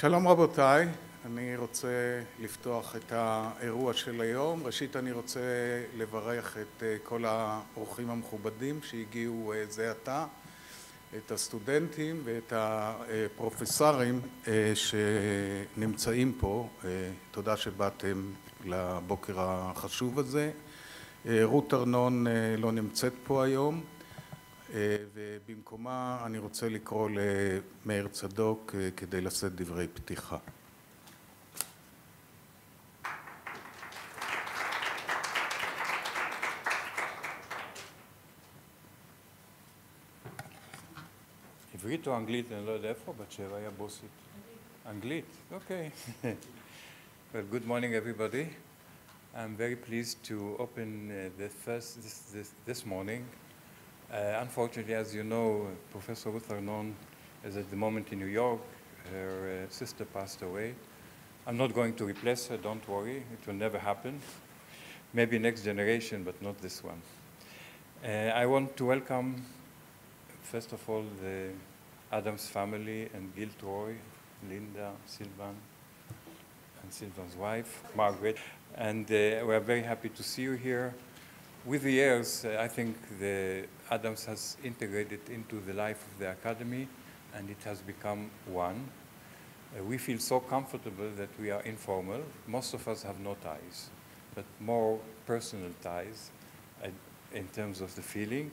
שלום רבותיי, אני רוצה לפתוח את האירוע של היום. ראשית אני רוצה לברך את כל האורחים המכובדים שהגיעו זה עתה, את הסטודנטים ואת הפרופסורים שנמצאים פה. תודה שבאתם לבוקר החשוב הזה. רות ארנון לא נמצאת פה היום ובמקומה אני רוצה לקרוא למאיר צדוק כדי לשאת דברי פתיחה. עברית או אנגלית, אני לא יודע איפה בת שבע היה בוסית. אנגלית, אוקיי. Well, good morning everybody. I'm very pleased to open uh, the first this, this, this morning. Uh, unfortunately, as you know, Professor Ruth Arnon is at the moment in New York. Her uh, sister passed away. I'm not going to replace her, don't worry. It will never happen. Maybe next generation, but not this one. Uh, I want to welcome, first of all, the Adams family and Gil Troy, Linda, Sylvan, and Sylvan's wife, Margaret. And uh, we're very happy to see you here. With the years, uh, I think the Adams has integrated into the life of the Academy, and it has become one. Uh, we feel so comfortable that we are informal. Most of us have no ties, but more personal ties uh, in terms of the feeling.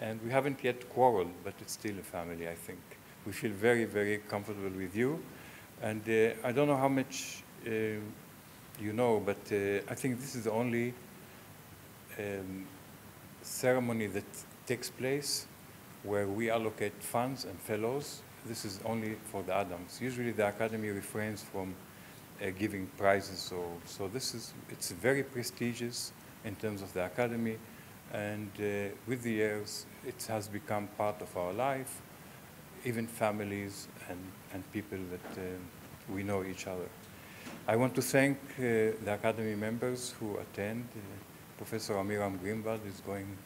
And we haven't yet quarreled, but it's still a family, I think. We feel very, very comfortable with you. And uh, I don't know how much uh, you know, but uh, I think this is the only um, ceremony that takes place where we allocate funds and fellows. This is only for the Adams. Usually the Academy refrains from uh, giving prizes, so, so this is, it's very prestigious in terms of the Academy, and uh, with the years, it has become part of our life, even families and, and people that uh, we know each other. I want to thank uh, the Academy members who attend. Professor Amiram Grinvald is going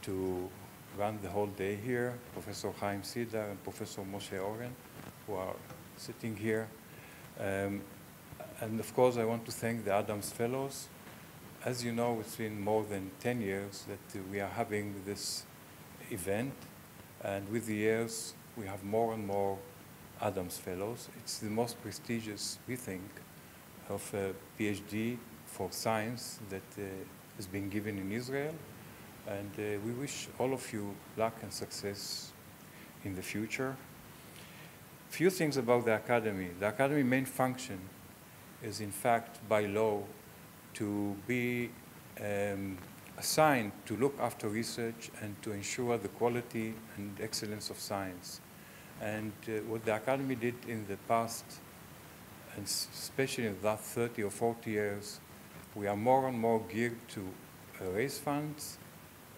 to run the whole day here. Professor Chaim Cedar and Professor Moshe Oren, who are sitting here. Um, and of course, I want to thank the Adams Fellows. As you know, it's been more than 10 years that we are having this event. And with the years, we have more and more Adams Fellows. It's the most prestigious, we think, of a PhD for science that uh, has been given in Israel. And uh, we wish all of you luck and success in the future. Few things about the Academy. The Academy main function is in fact by law to be um, assigned to look after research and to ensure the quality and excellence of science. And uh, what the Academy did in the past, and especially in the last 30 or 40 years, we are more and more geared to raise funds.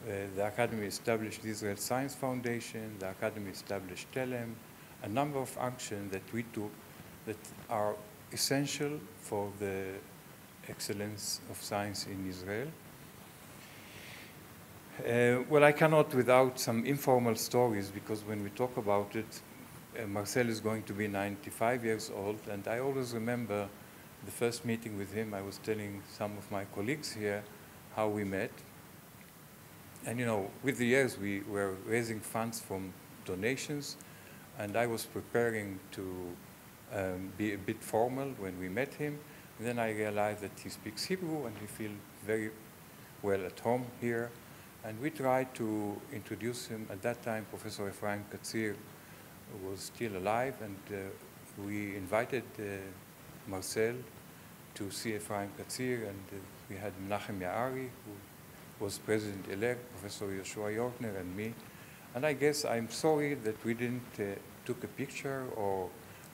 Uh, the Academy established the Israel Science Foundation, the Academy established TELEM, a number of actions that we took that are essential for the excellence of science in Israel. Uh, well, I cannot without some informal stories because when we talk about it, uh, Marcel is going to be 95 years old, and I always remember the first meeting with him. I was telling some of my colleagues here how we met. And you know, with the years, we were raising funds from donations, and I was preparing to um, be a bit formal when we met him. And then I realized that he speaks Hebrew and he feels very well at home here. And we tried to introduce him. At that time, Professor Ephraim Katzir was still alive, and uh, we invited uh, Marcel to see Ephraim Katzir, and uh, we had Menachem Yaari, who was president-elect, Professor Yoshua Jortner, and me. And I guess I'm sorry that we didn't uh, took a picture or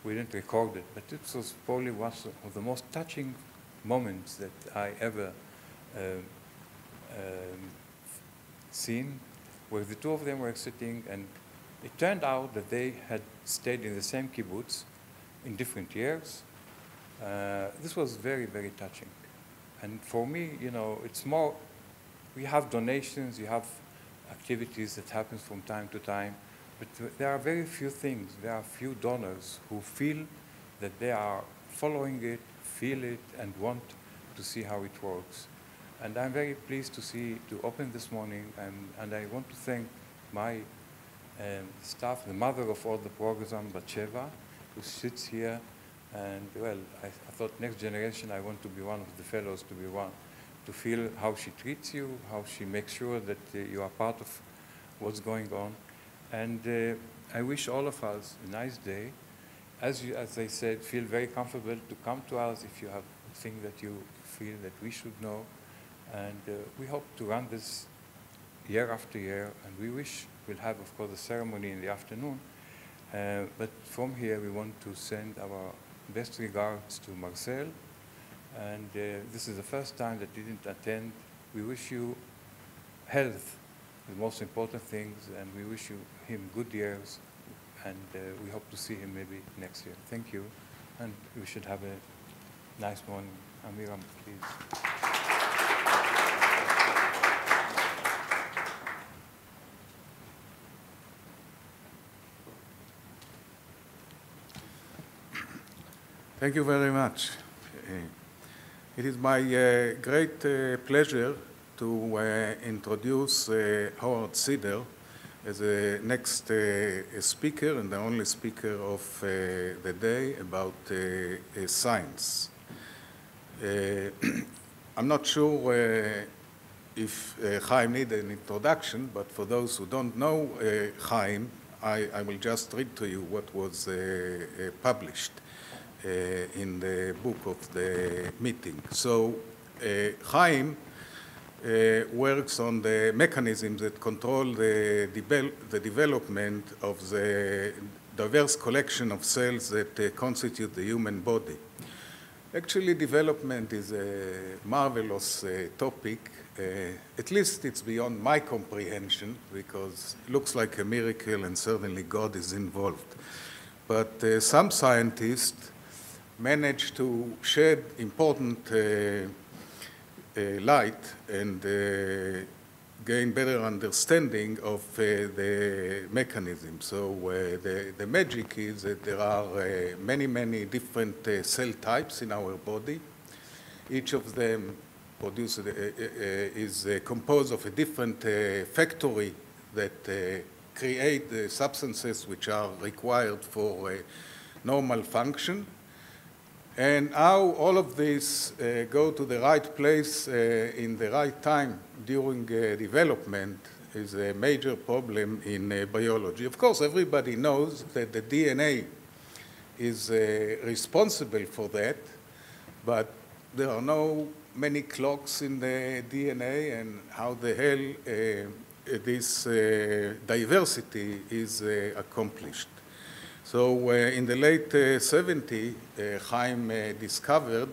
we didn't record it, but it was probably one of the most touching moments that I ever uh, seen, where the two of them were sitting, and it turned out that they had stayed in the same kibbutz in different years. Uh, this was very, very touching. And for me, you know, it's more, we have donations, you have activities that happen from time to time, but there are very few things, there are few donors who feel that they are following it, feel it, and want to see how it works. And I'm very pleased to see, to open this morning, and, and I want to thank my um, staff, the mother of all the program, Batsheva, who sits here. And well, I, I, thought next generation, I want to be one of the fellows, to be one, to feel how she treats you, how she makes sure that uh, you are part of what's going on. And uh, I wish all of us a nice day. As, you, as I said, feel very comfortable to come to us if you have things that you feel that we should know. And uh, we hope to run this year after year, and we wish we'll have, of course, a ceremony in the afternoon. Uh, but from here, we want to send our best regards to Marcel. And uh, this is the first time that he didn't attend. We wish you health, the most important things, and we wish you, him good years. And uh, we hope to see him maybe next year. Thank you. And we should have a nice morning. Amiram, please. Thank you very much. Uh, it is my uh, great uh, pleasure to uh, introduce Howard Cedar as the next speaker and the only speaker of the day about science. I'm not sure if Chaim needs an introduction, but for those who don't know Chaim, I, I, will just read to you what was published. Uh, in the book of the meeting. So uh, Chaim uh, works on the mechanisms that control the, the development of the diverse collection of cells that constitute the human body. Actually, development is a marvelous uh, topic. Uh, at least it's beyond my comprehension because it looks like a miracle and certainly God is involved. But uh, some scientists managed to shed important uh, uh, light and uh, gain better understanding of uh, the mechanism. So uh, the, the magic is that there are uh, many, many different cell types in our body. Each of them produce, is composed of a different factory that create the substances which are required for normal function. And how all of this uh, go to the right place uh, in the right time during uh, development is a major problem in uh, biology. Of course, everybody knows that the DNA is uh, responsible for that, but there are no many clocks in the DNA and how the hell uh, this diversity is accomplished. So uh, in the late 70s, uh, uh, Chaim discovered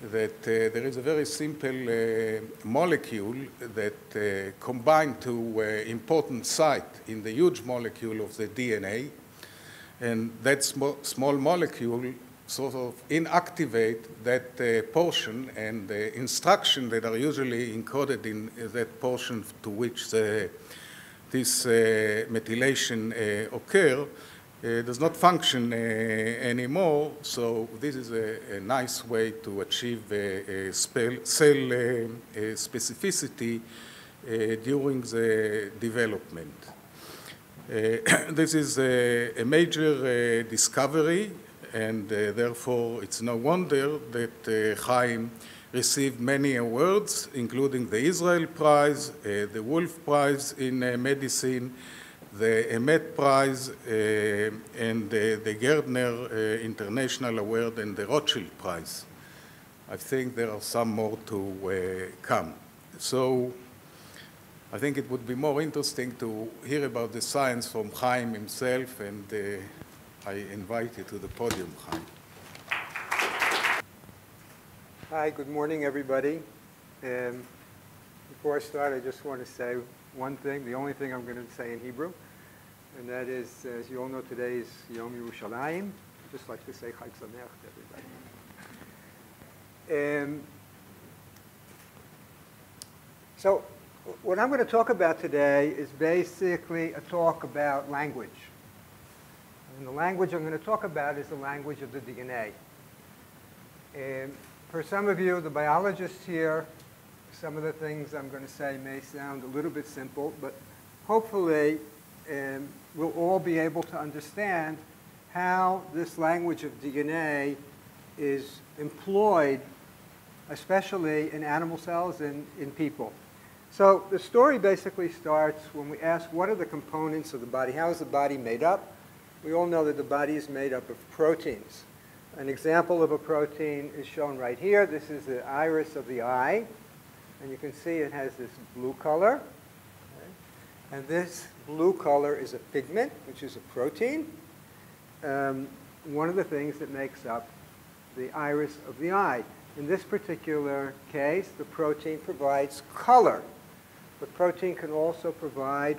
that there is a very simple molecule that combined to important site in the huge molecule of the DNA, and that sm small molecule sort of inactivate that uh, portion and the instruction that are usually encoded in that portion to which the, this uh, methylation uh, occur Uh, does not function uh, anymore. So this is a, a, nice way to achieve a, a spell, cell uh, specificity uh, during the development. Uh, this is a, major discovery, and therefore it's no wonder that Chaim received many awards, including the Israel Prize, the Wolf Prize in Medicine, the Emet Prize uh, and the, Gairdner uh, International Award and the Rothschild Prize. I think there are some more to uh, come. So I think it would be more interesting to hear about the science from Chaim himself, and uh, I invite you to the podium, Chaim. Hi, good morning, everybody. Um, before I start, I just want to say one thing, the only thing I'm going to say in Hebrew, and that is, as you all know, today is Yom Yerushalayim. Just like to say Chag Sameach to everybody. Um, so what I'm going to talk about today is basically a talk about language. And the language I'm going to talk about is the language of the DNA. And for some of you, the biologists here, some of the things I'm going to say may sound a little bit simple, but hopefully um, we'll all be able to understand how this language of DNA is employed, especially in animal cells and in people. So the story basically starts when we ask what are the components of the body? How is the body made up? We all know that the body is made up of proteins. An example of a protein is shown right here. This is the iris of the eye. And you can see it has this blue color. Okay? And this blue color is a pigment, which is a protein. Um, one of the things that makes up the iris of the eye. In this particular case, the protein provides color. But protein can also provide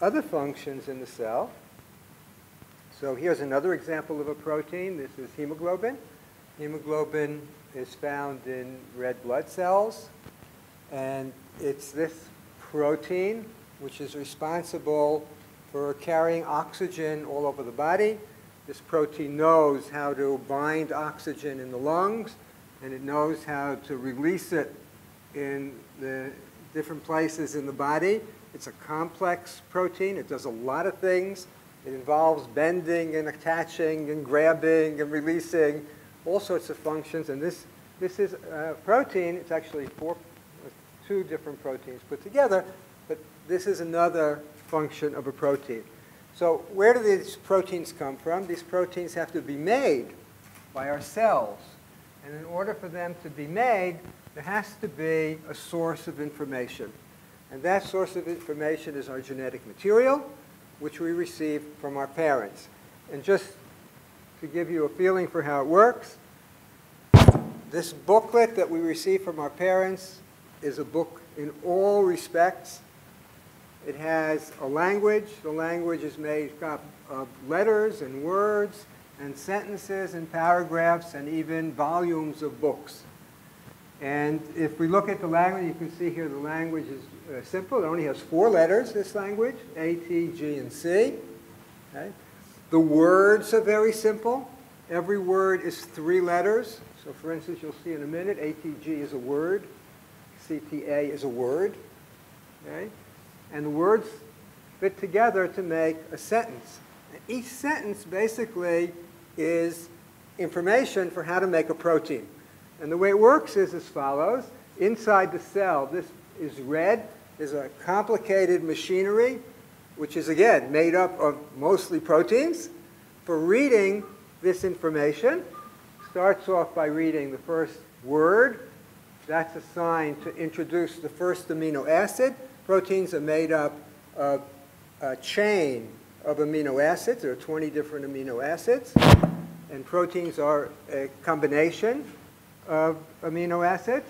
other functions in the cell. So here's another example of a protein. This is hemoglobin. Hemoglobin is found in red blood cells. And it's this protein which is responsible for carrying oxygen all over the body. This protein knows how to bind oxygen in the lungs, and it knows how to release it in the different places in the body. It's a complex protein. It does a lot of things. It involves bending and attaching and grabbing and releasing, all sorts of functions. And this, this is a protein. It's actually four, two different proteins put together, but this is another function of a protein. So where do these proteins come from? These proteins have to be made by our cells. And in order for them to be made, there has to be a source of information. And that source of information is our genetic material, which we receive from our parents. And just to give you a feeling for how it works, this booklet that we receive from our parents is a book in all respects. It has a language. The language is made up of letters and words and sentences and paragraphs and even volumes of books. And if we look at the language, you can see here the language is uh, simple. It only has four letters, this language, A, T, G, and C. Okay? The words are very simple. Every word is three letters. So for instance, you'll see in a minute, ATG is a word. CTA is a word. Okay? And the words fit together to make a sentence. And each sentence basically is information for how to make a protein. And the way it works is as follows. Inside the cell, this is red. is a complicated machinery, which is, again, made up of mostly proteins. For reading this information, starts off by reading the first word. That's assigned to introduce the first amino acid. Proteins are made up of a chain of amino acids. There are 20 different amino acids. And proteins are a combination of amino acids.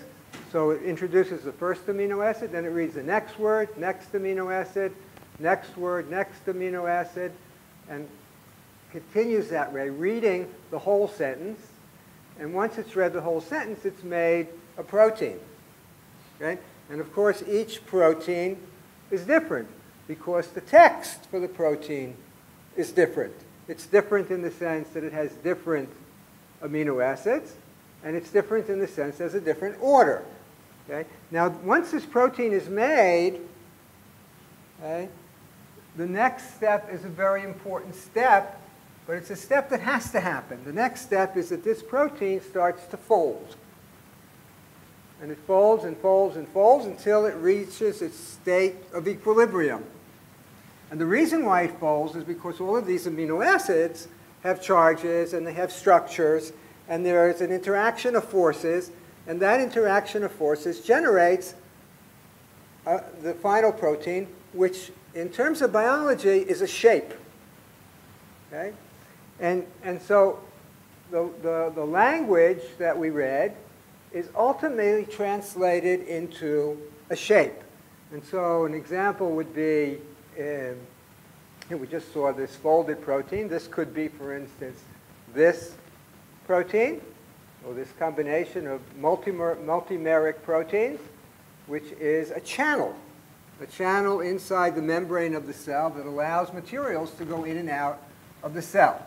So it introduces the first amino acid, then it reads the next word, next amino acid, next word, next amino acid, and continues that way, reading the whole sentence. And once it's read the whole sentence, it's made a protein. Okay? And of course, each protein is different because the text for the protein is different. It's different in the sense that it has different amino acids, and it's different in the sense there's a different order. Okay? Now, once this protein is made, okay, the next step is a very important step, but it's a step that has to happen. The next step is that this protein starts to fold. And it folds and folds and folds until it reaches its state of equilibrium. And the reason why it folds is because all of these amino acids have charges and they have structures and there is an interaction of forces, and that interaction of forces generates uh, the final protein, which in terms of biology is a shape. Okay? And, and so the, the, the language that we read is ultimately translated into a shape. And so an example would be, um, we just saw this folded protein. This could be, for instance, this protein, or this combination of multimer multimeric proteins, which is a channel, a channel inside the membrane of the cell that allows materials to go in and out of the cell,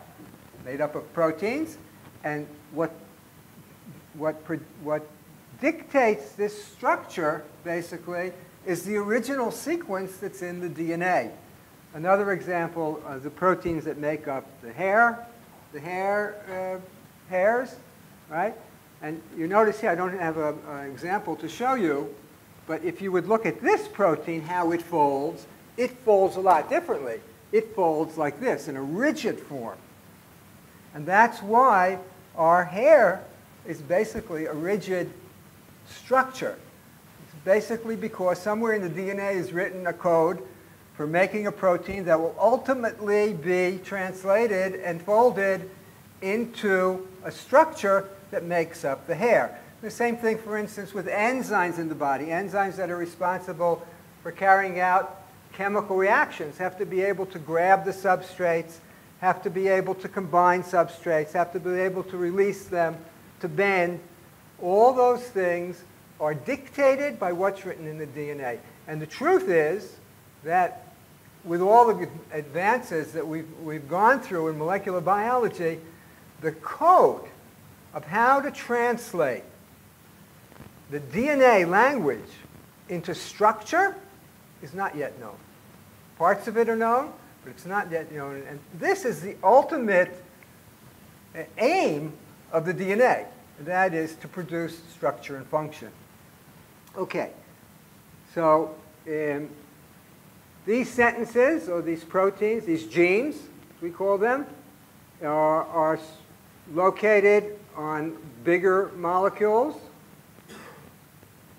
made up of proteins. And what, what, what dictates this structure, basically, is the original sequence that's in the DNA. Another example the proteins that make up the hair, the hair uh, hairs, right? And you notice here, I don't have an example to show you, but if you would look at this protein, how it folds, it folds a lot differently. It folds like this, in a rigid form. And that's why our hair is basically a rigid structure. It's basically because somewhere in the DNA is written a code for making a protein that will ultimately be translated and folded into a structure that makes up the hair. The same thing, for instance, with enzymes in the body. Enzymes that are responsible for carrying out chemical reactions have to be able to grab the substrates, have to be able to combine substrates, have to be able to release them, to bend. All those things are dictated by what's written in the DNA. And the truth is that with all the advances that we've, we've gone through in molecular biology, the code of how to translate the DNA language into structure is not yet known. Parts of it are known, but it's not yet known. And this is the ultimate uh, aim of the DNA, and that is to produce structure and function. Okay, so um, these sentences, or these proteins, these genes, we call them, are, are located on bigger molecules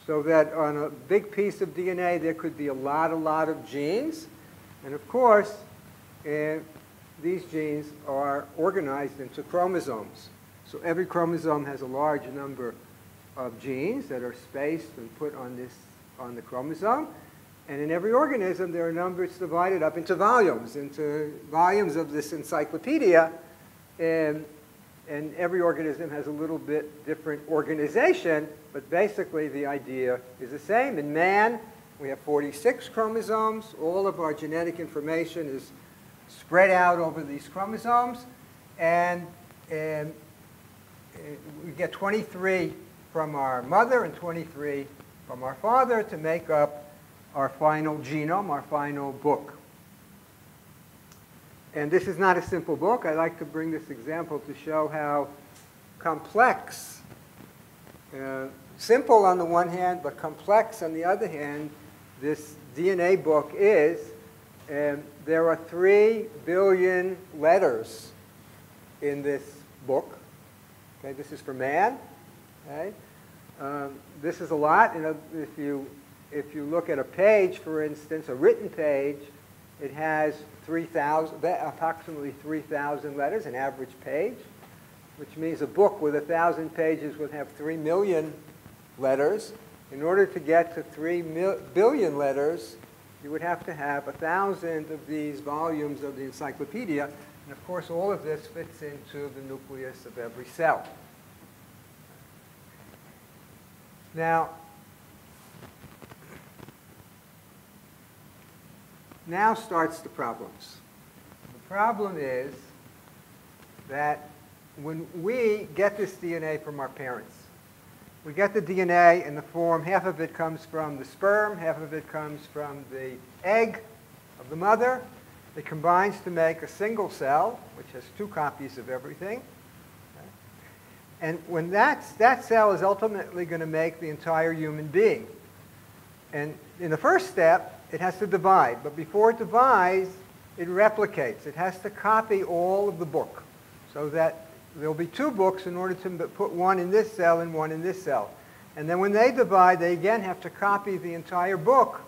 so that on a big piece of DNA there could be a lot, a lot of genes. And of course, uh, these genes are organized into chromosomes. So every chromosome has a large number of genes that are spaced and put on, this, on the chromosome. And in every organism, there are numbers divided up into volumes, into volumes of this encyclopedia. And and every organism has a little bit different organization, but basically the idea is the same. In man, we have 46 chromosomes. All of our genetic information is spread out over these chromosomes, and, and we get 23 from our mother and 23 from our father to make up our final genome, our final book. And this is not a simple book. I like to bring this example to show how complex, uh, simple on the one hand, but complex on the other hand, this DNA book is. And there are three billion letters in this book. Okay, this is for man. Okay, um, this is a lot. You know, if you if you look at a page, for instance, a written page, it has 3,000, approximately 3,000 letters, an average page, which means a book with 1,000 pages would have 3 million letters. In order to get to 3 billion letters, you would have to have 1,000 of these volumes of the encyclopedia. And of course, all of this fits into the nucleus of every cell. Now, now starts the problems. The problem is that when we get this DNA from our parents, we get the DNA in the form, half of it comes from the sperm, half of it comes from the egg of the mother. It combines to make a single cell, which has two copies of everything. And when that, that cell is ultimately going to make the entire human being. And in the first step, it has to divide. But before it divides, it replicates. It has to copy all of the book so that there'll be two books in order to put one in this cell and one in this cell. And then when they divide, they again have to copy the entire book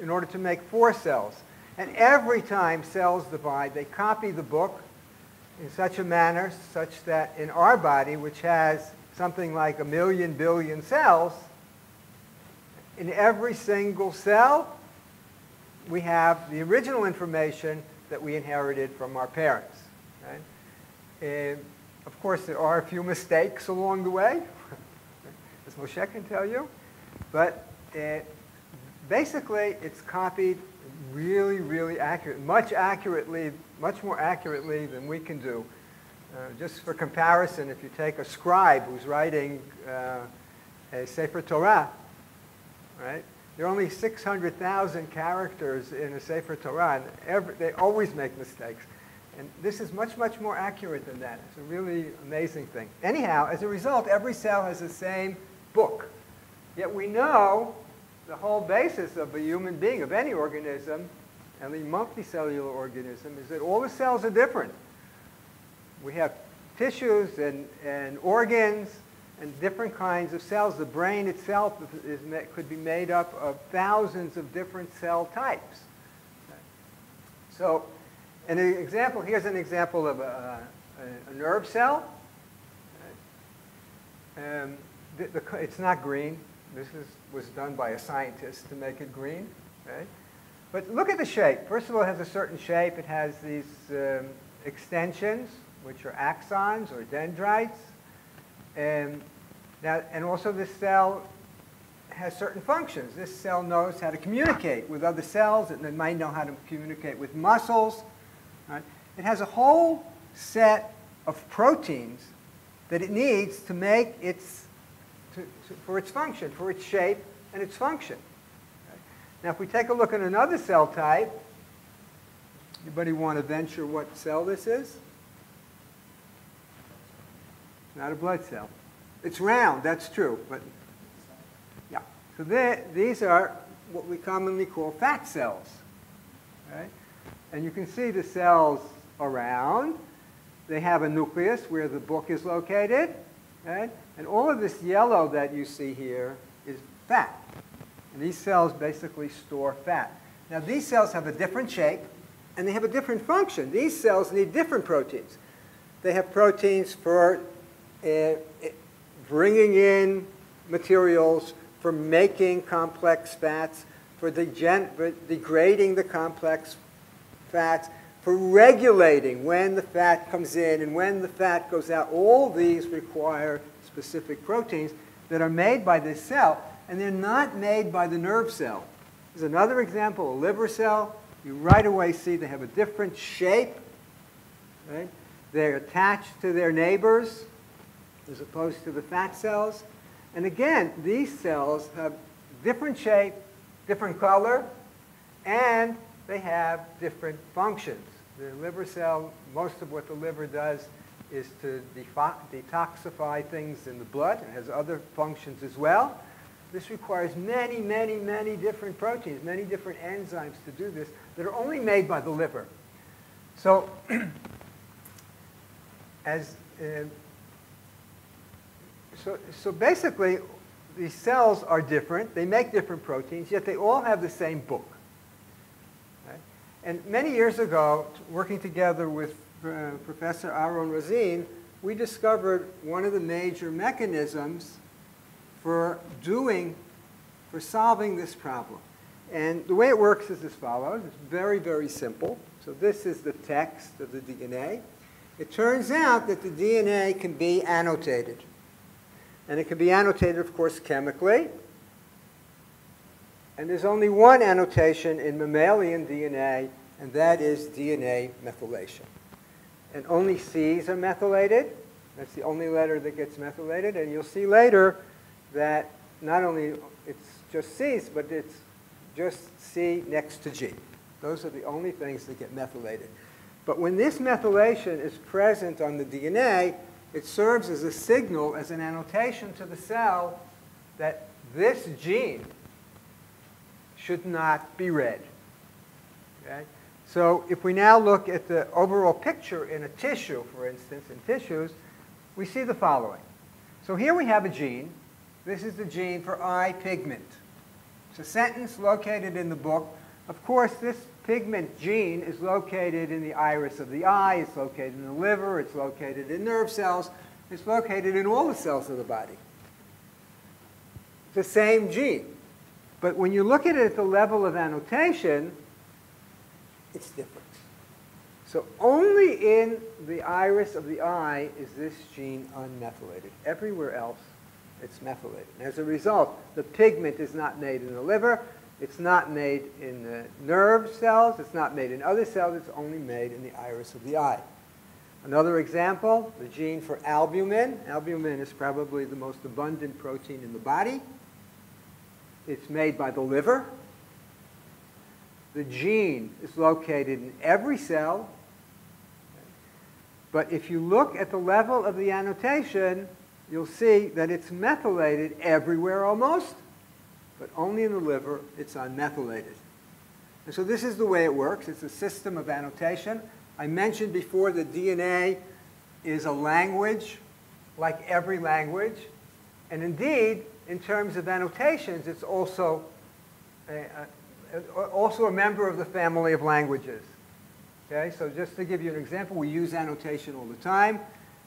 in order to make four cells. And every time cells divide, they copy the book in such a manner such that in our body, which has something like a million billion cells, in every single cell, we have the original information that we inherited from our parents. And of course, there are a few mistakes along the way, as Moshe can tell you. But uh, basically, it's copied really, really accurate, much accurately, much more accurately than we can do. Uh, just for comparison, if you take a scribe who's writing uh, a Sefer Torah, right? There are only 600,000 characters in a Sefer Torah, and every, they always make mistakes. And this is much, much more accurate than that. It's a really amazing thing. Anyhow, as a result, every cell has the same book. Yet we know the whole basis of a human being, of any organism, and the multicellular organism, is that all the cells are different. We have tissues and, and organs and different kinds of cells. The brain itself is, could be made up of thousands of different cell types. So an example, here's an example of a, a, a nerve cell. Um, the, the, it's not green. This is, was done by a scientist to make it green. But look at the shape. First of all, it has a certain shape. It has these um, extensions, which are axons or dendrites. And, now, and also this cell has certain functions. This cell knows how to communicate with other cells. It might know how to communicate with muscles. Right? It has a whole set of proteins that it needs to make its, to, for its function, for its shape and its function. Right? Now, if we take a look at another cell type, anybody want to venture what cell this is? Not a blood cell. It's round, that's true, but yeah. So these are what we commonly call fat cells. Right? And you can see the cells around. They have a nucleus where the book is located. Okay? And all of this yellow that you see here is fat. And these cells basically store fat. Now these cells have a different shape and they have a different function. These cells need different proteins. They have proteins for uh, bringing in materials, for making complex fats, for, for degrading the complex fats, for regulating when the fat comes in and when the fat goes out. All these require specific proteins that are made by this cell, and they're not made by the nerve cell. There's another example, a liver cell. You right away see they have a different shape. Right? They're attached to their neighbors as opposed to the fat cells. And again, these cells have different shape, different color, and they have different functions. The liver cell, most of what the liver does is to detoxify things in the blood. and has other functions as well. This requires many, many, many different proteins, many different enzymes to do this that are only made by the liver. So, as uh, so, so basically, these cells are different. They make different proteins, yet they all have the same book. And many years ago, working together with uh, Professor Aaron Razin, we discovered one of the major mechanisms for doing, for solving this problem. And the way it works is as follows. It's very, very simple. So this is the text of the DNA. It turns out that the DNA can be annotated. And it can be annotated, of course, chemically. And there's only one annotation in mammalian DNA, and that is DNA methylation. And only C's are methylated. That's the only letter that gets methylated. And you'll see later that not only it's just C's, but it's just C next to G. Those are the only things that get methylated. But when this methylation is present on the DNA, it serves as a signal, as an annotation to the cell that this gene should not be read. Okay? So if we now look at the overall picture in a tissue, for instance, in tissues, we see the following. So here we have a gene. This is the gene for eye pigment. It's a sentence located in the book. Of course, this pigment gene is located in the iris of the eye. It's located in the liver. It's located in nerve cells. It's located in all the cells of the body. It's the same gene. But when you look at it at the level of annotation, it's different. So only in the iris of the eye is this gene unmethylated. Everywhere else, it's methylated. And as a result, the pigment is not made in the liver. It's not made in the nerve cells. It's not made in other cells. It's only made in the iris of the eye. Another example, the gene for albumin. Albumin is probably the most abundant protein in the body. It's made by the liver. The gene is located in every cell. But if you look at the level of the annotation, you'll see that it's methylated everywhere almost, but only in the liver it's unmethylated. And so this is the way it works. It's a system of annotation. I mentioned before that DNA is a language like every language. And indeed, in terms of annotations, it's also a, also a member of the family of languages. Okay, so just to give you an example, we use annotation all the time.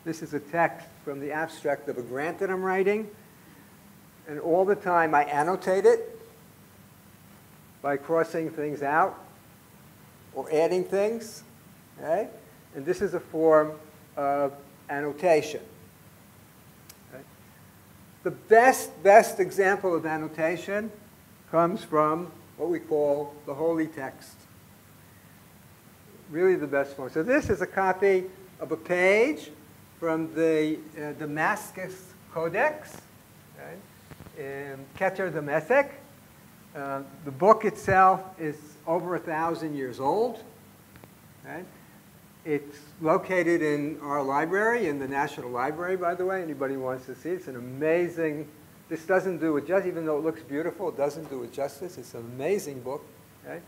This is a text from the abstract of a grant that I'm writing. And all the time I annotate it by crossing things out or adding things. Okay? And this is a form of annotation. Okay? The best, best example of annotation comes from what we call the holy text. Really the best form. So this is a copy of a page from the uh, Damascus Codex, okay? in Keter Damesek. Uh, the book itself is over a thousand years old. Okay? It's located in our library, in the National Library, by the way. Anybody wants to see it. It's an amazing, this doesn't do it justice, even though it looks beautiful, it doesn't do it justice. It's an amazing book. Okay?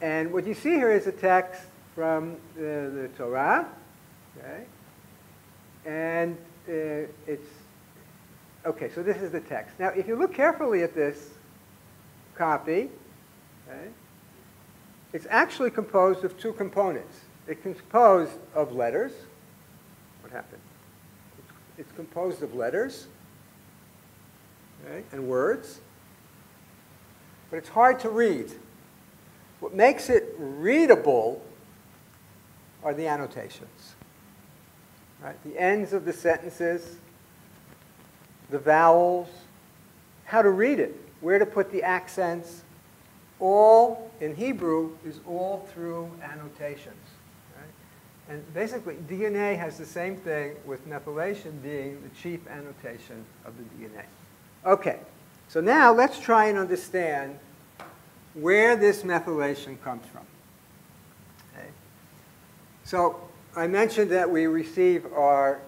And what you see here is a text from the, Torah. Okay? And uh, it's, okay, so this is the text. Now, if you look carefully at this copy, okay, it's actually composed of two components. It's composed of letters. What happened? It's composed of letters okay, and words, but it's hard to read. What makes it readable are the annotations. Right? The ends of the sentences, the vowels, how to read it, where to put the accents, all in Hebrew is all through annotations. Right? And basically, DNA has the same thing with methylation being the chief annotation of the DNA. Okay, so now let's try and understand where this methylation comes from. Okay. So I mentioned that we receive our,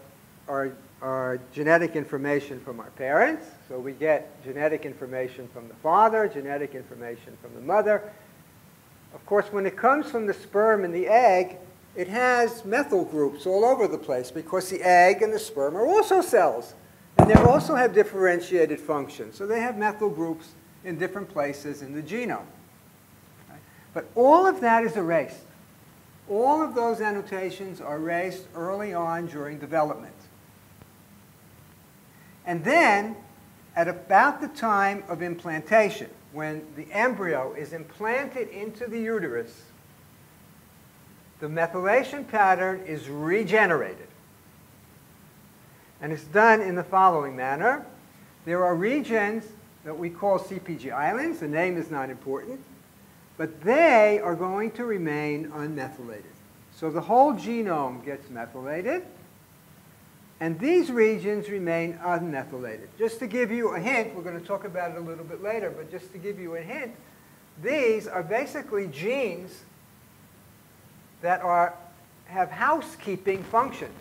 our, our genetic information from our parents. So we get genetic information from the father, genetic information from the mother. Of course, when it comes from the sperm and the egg, it has methyl groups all over the place because the egg and the sperm are also cells. And they also have differentiated functions. So they have methyl groups in different places in the genome. But all of that is erased. All of those annotations are erased early on during development. And then, at about the time of implantation, when the embryo is implanted into the uterus, the methylation pattern is regenerated. And it's done in the following manner. There are regions that we call CPG islands. The name is not important. But they are going to remain unmethylated. So the whole genome gets methylated. And these regions remain unmethylated. Just to give you a hint, we're going to talk about it a little bit later, but just to give you a hint, these are basically genes that are, have housekeeping functions.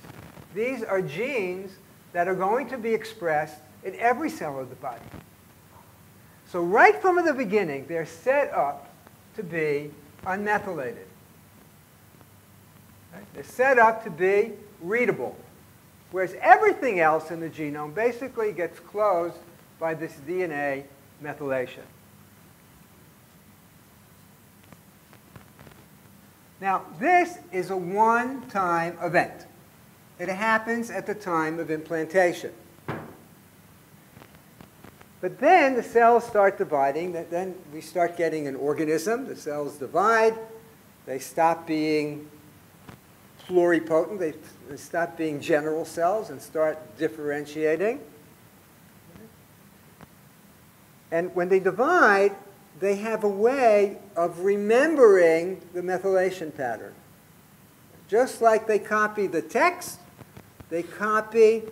These are genes that are going to be expressed in every cell of the body. So right from the beginning, they're set up to be unmethylated. They're set up to be readable. Whereas everything else in the genome basically gets closed by this DNA methylation. Now, this is a one-time event. It happens at the time of implantation. But then the cells start dividing. Then we start getting an organism. The cells divide. They stop being pluripotent. They, they stop being general cells and start differentiating. And when they divide, they have a way of remembering the methylation pattern. Just like they copy the text, they copy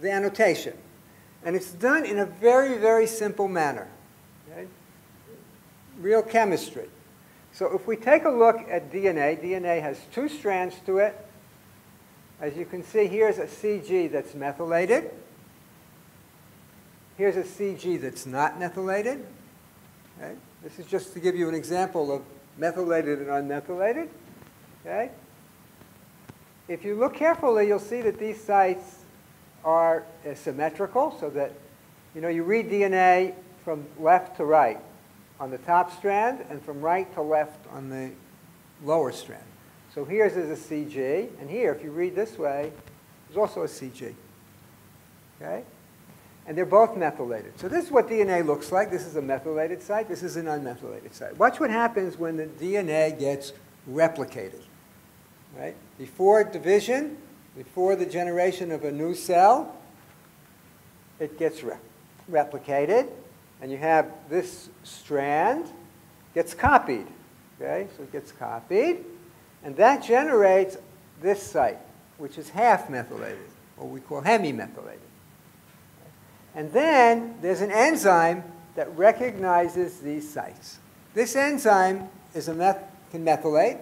the annotation. And it's done in a very, very simple manner. Okay? Real chemistry. So if we take a look at DNA, DNA has two strands to it. As you can see, here's a CG that's methylated. Here's a CG that's not methylated. Okay? This is just to give you an example of methylated and unmethylated. Okay? If you look carefully, you'll see that these sites are uh, symmetrical, so that you know you read DNA from left to right on the top strand and from right to left on the lower strand. So here's is a CG, and here, if you read this way, there's also a CG. Okay? And they're both methylated. So this is what DNA looks like. This is a methylated site. This is an unmethylated site. Watch what happens when the DNA gets replicated. Right? Before division, before the generation of a new cell, it gets re replicated, and you have this strand gets copied. Okay, so it gets copied, and that generates this site, which is half methylated, or we call hemimethylated. And then there's an enzyme that recognizes these sites. This enzyme is a meth can methylate.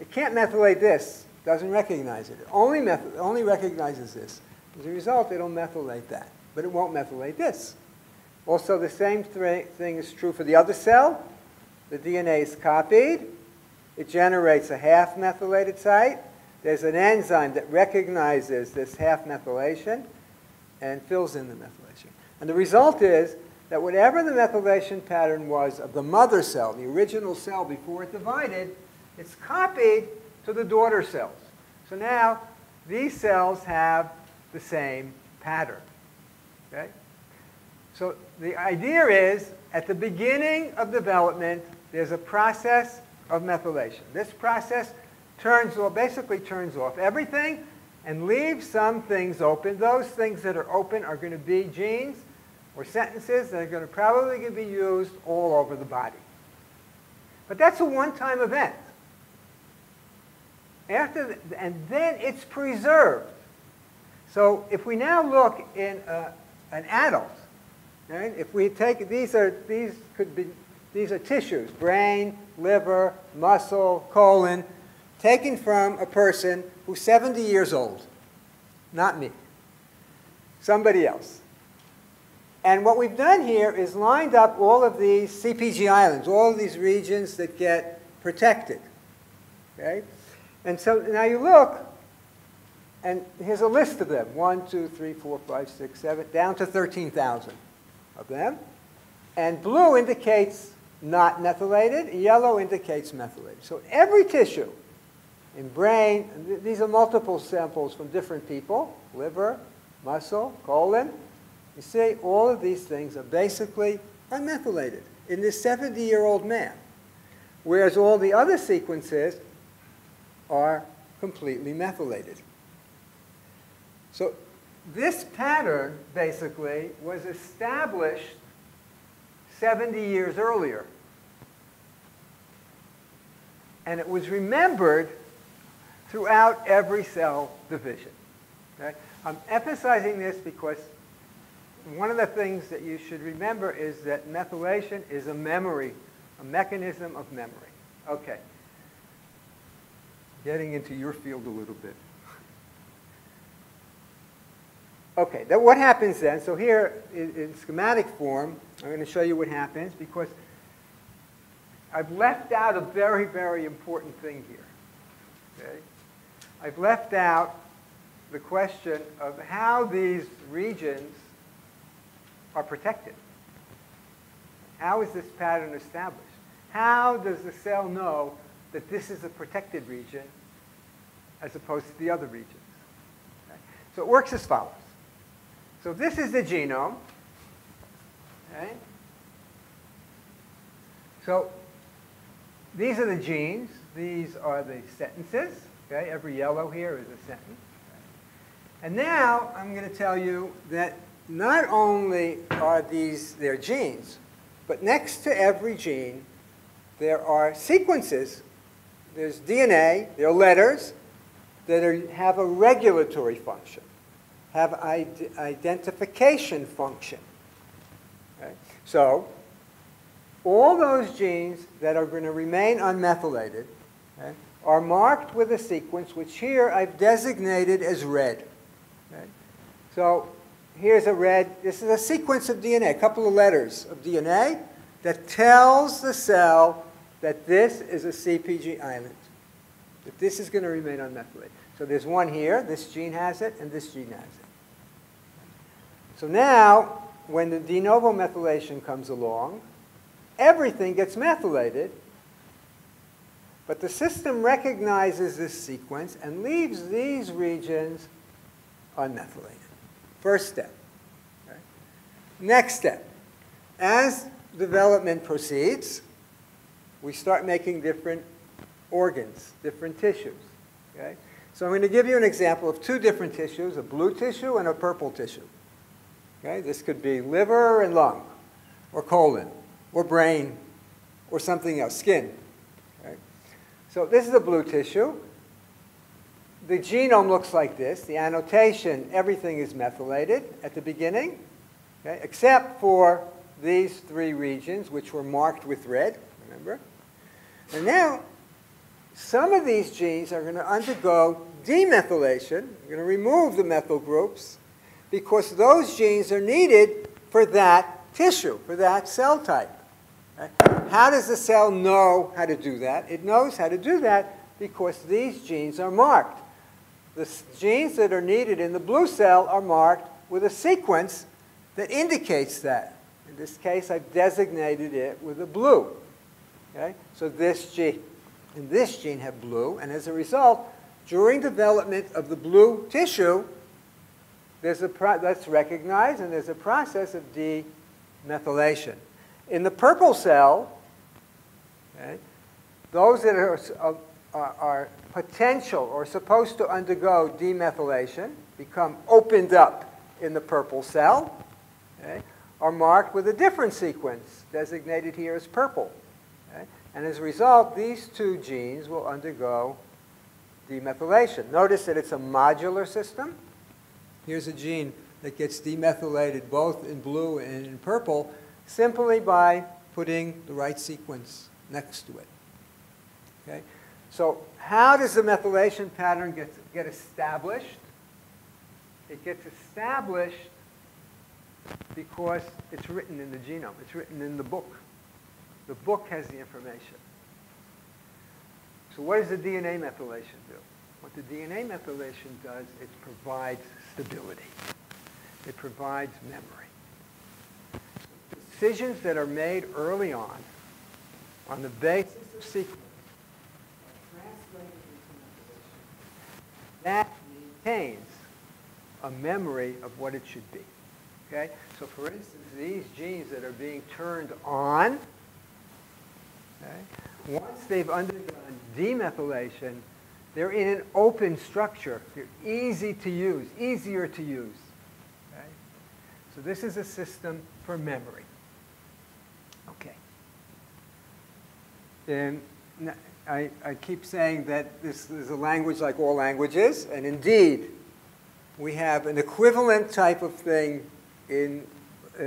It can't methylate this, doesn't recognize it. It only, only recognizes this. As a result, it'll methylate that, but it won't methylate this. Also, the same th thing is true for the other cell. The DNA is copied. It generates a half methylated site. There's an enzyme that recognizes this half methylation and fills in the methylation. And the result is that whatever the methylation pattern was of the mother cell, the original cell before it divided, it's copied to the daughter cells. So now these cells have the same pattern. Okay? So the idea is at the beginning of development, there's a process of methylation. This process turns off, basically turns off everything and leaves some things open. Those things that are open are going to be genes or sentences that are going to probably be used all over the body. But that's a one-time event. After the, and then it's preserved. So if we now look in a, an adult, right, if we take these are these could be these are tissues, brain, liver, muscle, colon, taken from a person who's 70 years old. Not me. Somebody else. And what we've done here is lined up all of these CPG islands, all of these regions that get protected. Okay? And so now you look, and here's a list of them. One, two, three, four, five, six, seven, down to 13,000 of them. And blue indicates not methylated, yellow indicates methylated. So every tissue in brain, th these are multiple samples from different people, liver, muscle, colon. You see, all of these things are basically unmethylated in this 70-year-old man, whereas all the other sequences are completely methylated. So this pattern, basically, was established 70 years earlier. And it was remembered throughout every cell division. Okay? I'm emphasizing this because one of the things that you should remember is that methylation is a memory, a mechanism of memory. Okay. Getting into your field a little bit. Okay, what happens then? So here, in, in schematic form, I'm going to show you what happens because I've left out a very, very important thing here. Okay? I've left out the question of how these regions are protected. How is this pattern established? How does the cell know that this is a protected region as opposed to the other regions? Okay? So it works as follows. So this is the genome. Okay? So these are the genes. These are the sentences. Okay? Every yellow here is a sentence. And now I'm going to tell you that not only are these their genes, But next to every gene, there are sequences. There's DNA, there are letters that are, have a regulatory function, have id- identification function. Okay? So, all those genes that are going to remain unmethylated okay, are marked with a sequence which here I've designated as red. Okay? So here's a red, this is a sequence of DNA, a couple of letters of DNA that tells the cell that this is a CPG island, that this is going to remain unmethylated. So there's one here, this gene has it, and this gene has it. So now, when the de novo methylation comes along, everything gets methylated, but the system recognizes this sequence and leaves these regions unmethylated. First step. Okay? Next step. As development proceeds, we start making different organs, different tissues. Okay? So I'm going to give you an example of two different tissues, a blue tissue and a purple tissue. Okay? This could be liver and lung, or colon, or brain, or something else, skin. Okay? So this is a blue tissue. The genome looks like this. The annotation, everything is methylated at the beginning, okay? except for these three regions, which were marked with red, remember? And now, some of these genes are going to undergo demethylation. We're going to remove the methyl groups because those genes are needed for that tissue, for that cell type. Okay? How does the cell know how to do that? It knows how to do that because these genes are marked. The genes that are needed in the blue cell are marked with a sequence that indicates that. In this case, I've designated it with a blue. Okay? So this gene and this gene have blue, and as a result, during development of the blue tissue, there's a that's recognized, and there's a process of demethylation. In the purple cell, okay, those that are, are, are potential or supposed to undergo demethylation become opened up in the purple cell, okay, are marked with a different sequence designated here as purple. Okay? And as a result, these two genes will undergo demethylation. Notice that it's a modular system. Here's a gene that gets demethylated both in blue and in purple simply by putting the right sequence next to it. Okay? So how does the methylation pattern get, get established? It gets established because it's written in the genome. It's written in the book. The book has the information. So what does the DNA methylation do? What the DNA methylation does, it provides stability. It provides memory. Decisions that are made early on, on the basis of sequence. That maintains a memory of what it should be. Okay? So for instance, these genes that are being turned on, okay, once they've undergone demethylation, they're in an open structure. They're easy to use, easier to use. Okay? So this is a system for memory. Okay. And I, I keep saying that this is a language like all languages, and indeed, we have an equivalent type of thing in, uh,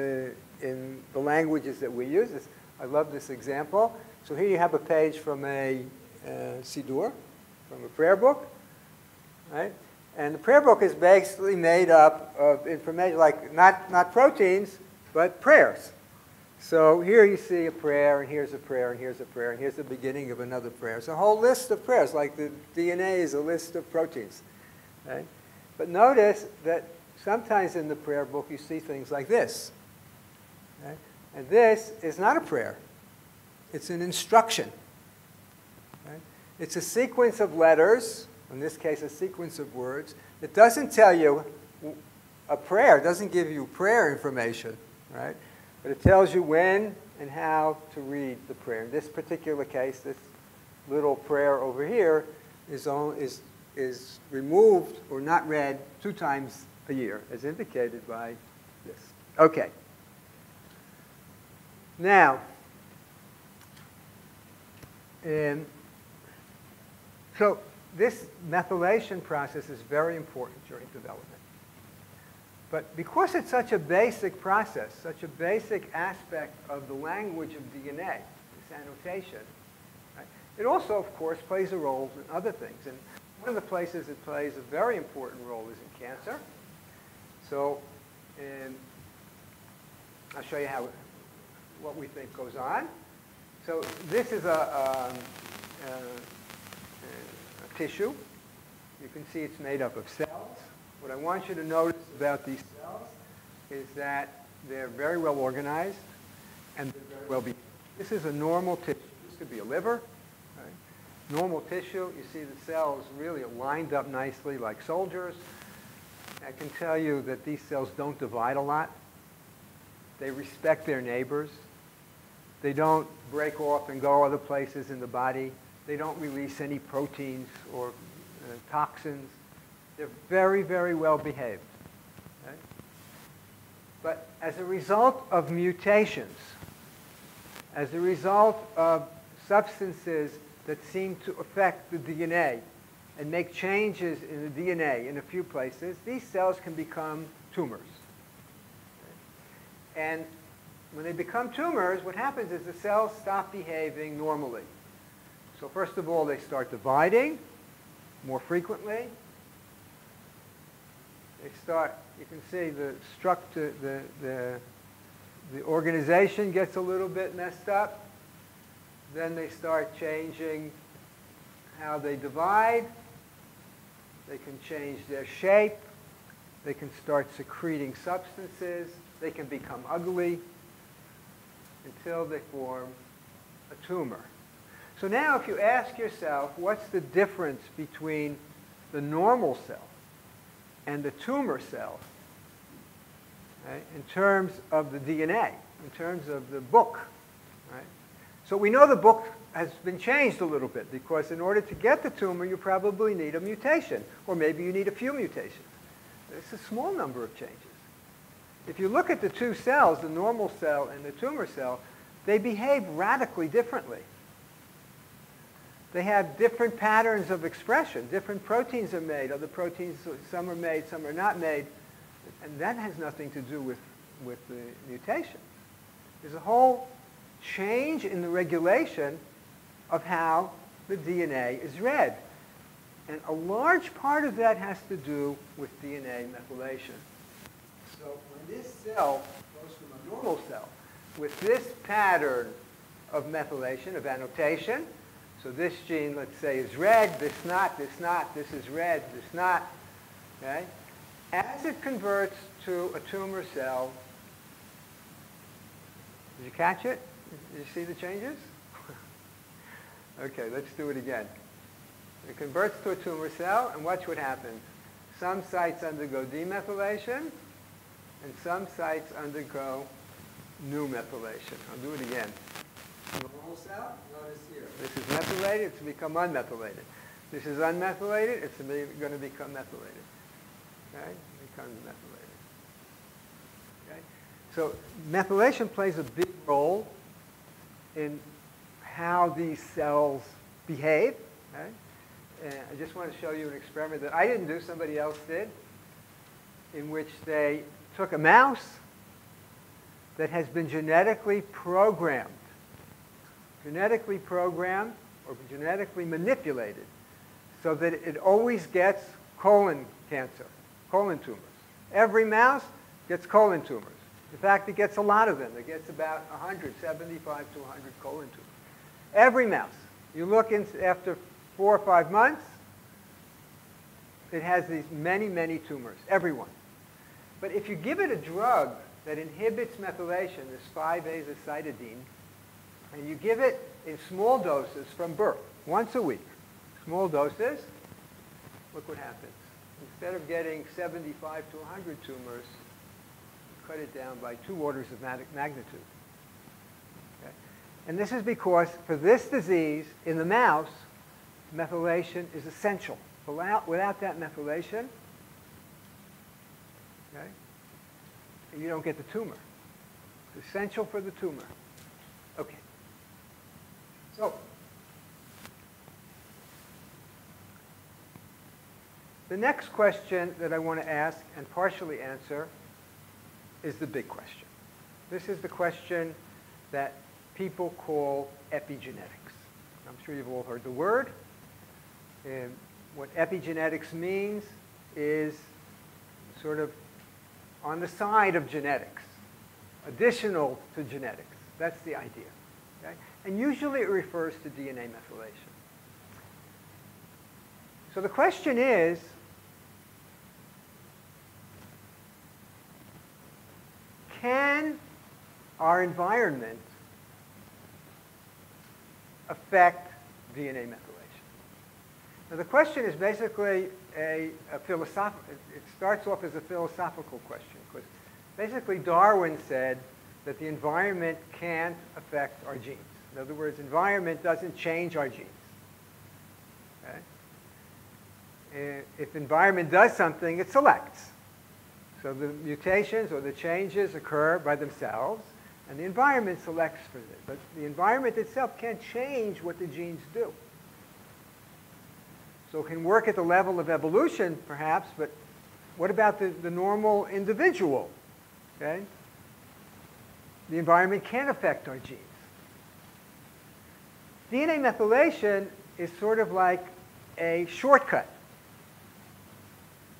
in the languages that we use. I love this example. So here you have a page from a uh, Siddur, from a prayer book, right? And the prayer book is basically made up of information, like not, not proteins, but prayers. So here you see a prayer, and here's a prayer, and here's a prayer, and here's the beginning of another prayer. It's a whole list of prayers, like the DNA is a list of proteins. Right? But notice that sometimes in the prayer book you see things like this. Right? And this is not a prayer. It's an instruction. Right? It's a sequence of letters, in this case a sequence of words. It doesn't tell you a prayer, doesn't give you prayer information, right? But it tells you when and how to read the prayer. In this particular case, this little prayer over here is, on, is, is removed or not read two times a year, as indicated by this. Okay. Now, um, so this methylation process is very important during development. But because it's such a basic process, such a basic aspect of the language of DNA, this annotation, right, it also, of course, plays a role in other things. And one of the places it plays a very important role is in cancer. So I'll show you how, what we think goes on. So this is a, um, a, a tissue. You can see it's made up of cells. What I want you to notice about these cells is that they're very well organized and very well behaved. This is a normal tissue. This could be a liver. Right? Normal tissue, you see the cells really lined up nicely like soldiers. I can tell you that these cells don't divide a lot. They respect their neighbors. They don't break off and go other places in the body. They don't release any proteins or uh, toxins. They're very, very well behaved. Okay? But as a result of mutations, as a result of substances that seem to affect the DNA and make changes in the DNA in a few places, these cells can become tumors. And when they become tumors, what happens is the cells stop behaving normally. So first of all, they start dividing more frequently. They start, you can see the structure, the, the, the organization gets a little bit messed up. Then they start changing how they divide. They can change their shape. They can start secreting substances. They can become ugly until they form a tumor. So now if you ask yourself, what's the difference between the normal cell and the tumor cell right, in terms of the DNA, in terms of the book? Right? So we know the book has been changed a little bit because in order to get the tumor, you probably need a mutation, or maybe you need a few mutations. It's a small number of changes. If you look at the two cells, the normal cell and the tumor cell, they behave radically differently. They have different patterns of expression. Different proteins are made. Other proteins, some are made, some are not made. And that has nothing to do with, with the mutation. There's a whole change in the regulation of how the DNA is read. And a large part of that has to do with DNA methylation. So this cell goes from a normal cell with this pattern of methylation, of annotation, so this gene, let's say, is red, this not, this not, this is red, this not, okay? As it converts to a tumor cell, did you catch it? Did you see the changes? okay, let's do it again. It converts to a tumor cell, and watch what happens. Some sites undergo demethylation, and some sites undergo new methylation. I'll do it again. Notice here. This is methylated, it's become unmethylated. This is unmethylated, it's going to become methylated. Okay? It becomes methylated. Okay? So methylation plays a big role in how these cells behave. Okay? And I just want to show you an experiment that I didn't do, somebody else did, in which they took a mouse that has been genetically programmed, genetically programmed or genetically manipulated so that it always gets colon cancer, colon tumors. Every mouse gets colon tumors. In fact, it gets a lot of them. It gets about 100, 75 to 100 colon tumors. Every mouse. You look in after four or five months, it has these many, many tumors, everyone. But if you give it a drug that inhibits methylation, this 5-azacitidine, and you give it in small doses from birth, once a week, small doses, look what happens. Instead of getting 75 to 100 tumors, you cut it down by two orders of magnitude. Okay? And this is because for this disease, in the mouse, methylation is essential. Without that methylation, okay, And you don't get the tumor. It's essential for the tumor. Okay. So, the next question that I want to ask and partially answer is the big question. This is the question that people call epigenetics. I'm sure you've all heard the word. And what epigenetics means is sort of on the side of genetics, additional to genetics. That's the idea. Okay? And usually it refers to DNA methylation. So the question is, can our environment affect DNA methylation? Now the question is basically a, a philosophical, it starts off as a philosophical question because basically Darwin said that the environment can't affect our genes. In other words, environment doesn't change our genes. Okay? Eh, if environment does something, it selects. So the mutations or the changes occur by themselves, and the environment selects for it. But the environment itself can't change what the genes do. So it can work at the level of evolution, perhaps, but what about the, the normal individual? Okay? The environment can affect our genes. DNA methylation is sort of like a shortcut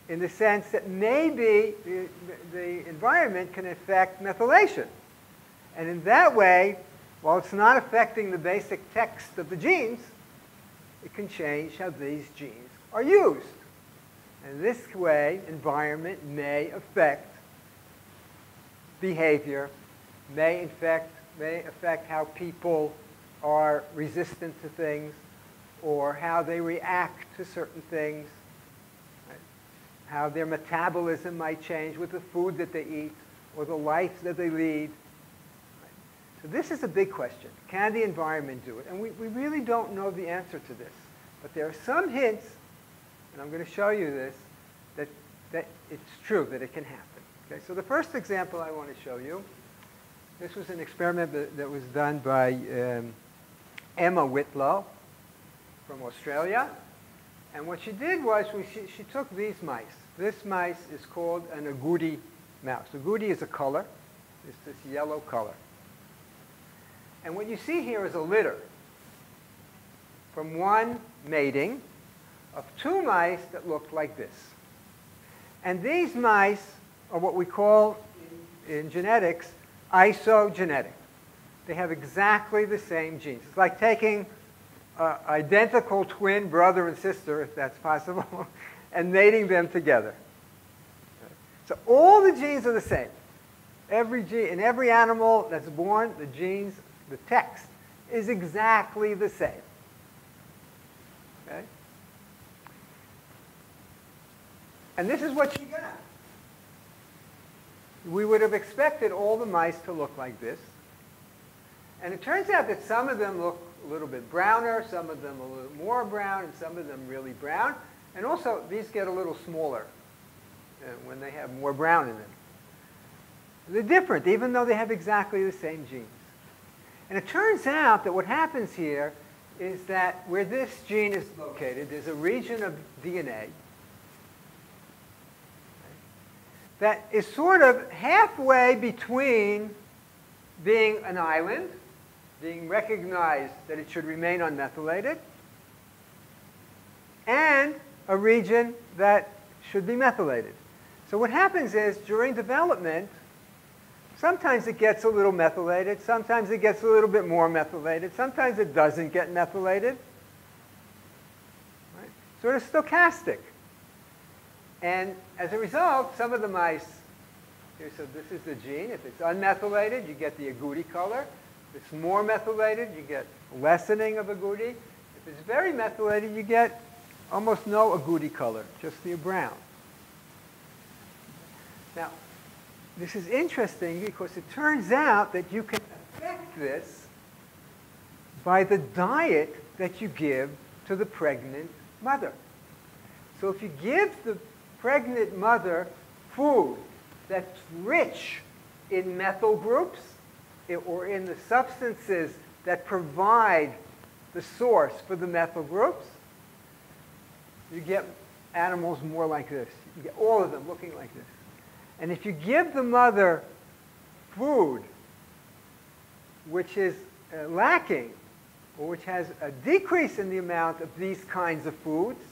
in the sense that maybe the, the environment can affect methylation. And in that way, while it's not affecting the basic text of the genes, it can change how these genes are used. And this way, environment may affect behavior, may affect, may affect how people are resistant to things, or how they react to certain things, right? how their metabolism might change with the food that they eat, or the life that they lead. So this is a big question. Can the environment do it? And we, we really don't know the answer to this. But there are some hints, and I'm going to show you this, that, that it's true, that it can happen. Okay, so the first example I want to show you, this was an experiment that, was done by um, Emma Whitelaw from Australia. And what she did was she, she took these mice. This mice is called an agouti mouse. Agouti is a color. It's this yellow color. And what you see here is a litter from one mating of two mice that looked like this. And these mice are what we call in, genetics isogenetic. They have exactly the same genes. It's like taking uh, identical twin brother and sister, if that's possible, and mating them together. So all the genes are the same. Every gene, in every animal that's born, the genes, the text is exactly the same. Okay? And this is what you got. We would have expected all the mice to look like this. And it turns out that some of them look a little bit browner, some of them a little more brown, and some of them really brown. And also, these get a little smaller uh, when they have more brown in them. They're different, even though they have exactly the same genes. And it turns out that what happens here is that where this gene is located, there's a region of DNA that is sort of halfway between being an island, being recognized that it should remain unmethylated, and a region that should be methylated. So what happens is during development, Sometimes it gets a little methylated. Sometimes it gets a little bit more methylated. Sometimes it doesn't get methylated. Right? Sort of stochastic. And as a result, some of the mice, here, so this is the gene. If it's unmethylated, you get the agouti color. If it's more methylated, you get lessening of agouti. If it's very methylated, you get almost no agouti color, just the brown. Now, this is interesting because it turns out that you can affect this by the diet that you give to the pregnant mother. So if you give the pregnant mother food that's rich in methyl groups eh, or in the substances that provide the source for the methyl groups, you get animals more like this. You get all of them looking like this. And if you give the mother food which is uh, lacking or which has a decrease in the amount of these kinds of foods,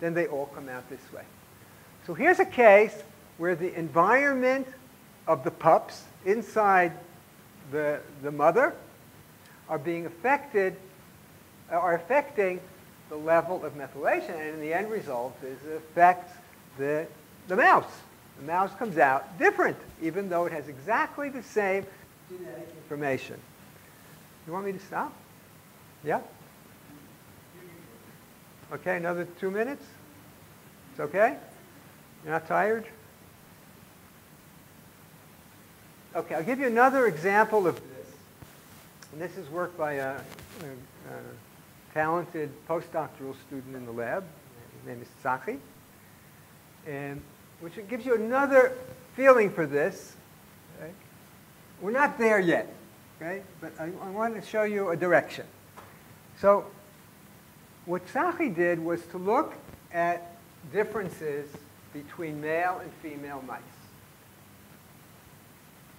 then they all come out this way. So here's a case where the environment of the pups inside the, the mother are being affected, are affecting the level of methylation, and in the end result is it affects the, the mouse. The mouse comes out different, even though it has exactly the same genetic information. You want me to stop? Yeah? Okay, another two minutes? It's okay? You're not tired? Okay, I'll give you another example of this. And this is work by a, a, a talented postdoctoral student in the lab. His name is Tsachi. And which gives you another feeling for this. Okay? We're not there yet, okay? but I, I want to show you a direction. So what Tsachi did was to look at differences between male and female mice.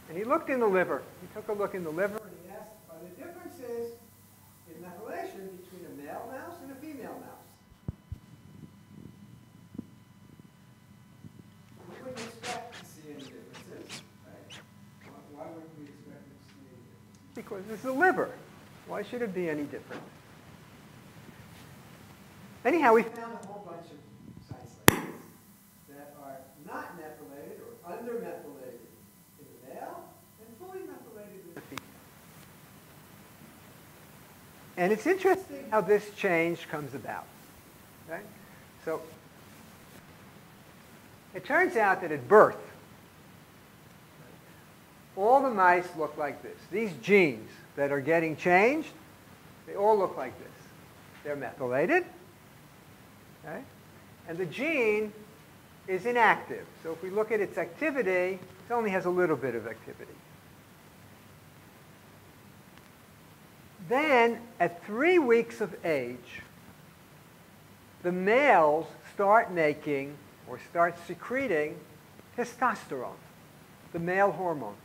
And he looked in the liver. He took a look in the liver and he asked, are there differences in methylation between a male mouse and a female mouse? We wouldn't expect to see any differences, right? Why wouldn't we expect to see any differences? Because it's the liver. Why should it be any different? Anyhow, we found a whole bunch of sites like this that are not methylated or undermethylated in the male and fully methylated in the female. And it's interesting how this change comes about. Right? So it turns out that at birth, all the mice look like this. These genes that are getting changed, they all look like this. They're methylated. Okay? And the gene is inactive. So if we look at its activity, it only has a little bit of activity. Then, at three weeks of age, the males start making or start secreting testosterone, the male hormone.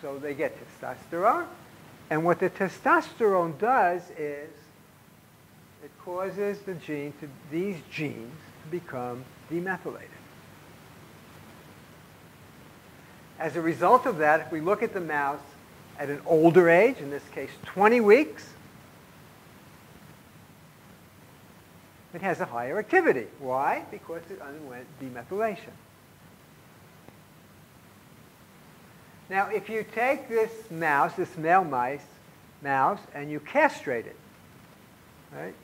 So they get testosterone, and what the testosterone does is it causes the gene to, these genes to become demethylated. As a result of that, if we look at the mouse at an older age, in this case 20 weeks, it has a higher activity. Why? Because it underwent demethylation. Now, if you take this mouse, this male mice, mouse, and you castrate it, right?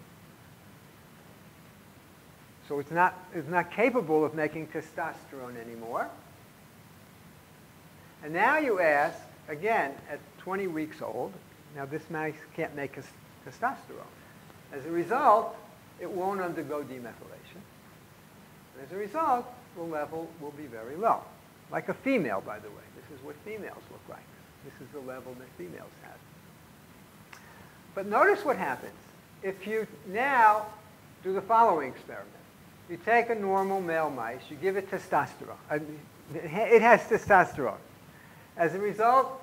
So it's not, it's not capable of making testosterone anymore. And now you ask, again, at 20 weeks old, now this mouse can't make testosterone. As a result, it won't undergo demethylation. And as a result, the level will be very low. Like a female, by the way. This is what females look like. This is the level that females have. But notice what happens. If you now do the following experiment. You take a normal male mice, you give it testosterone. It has testosterone. As a result,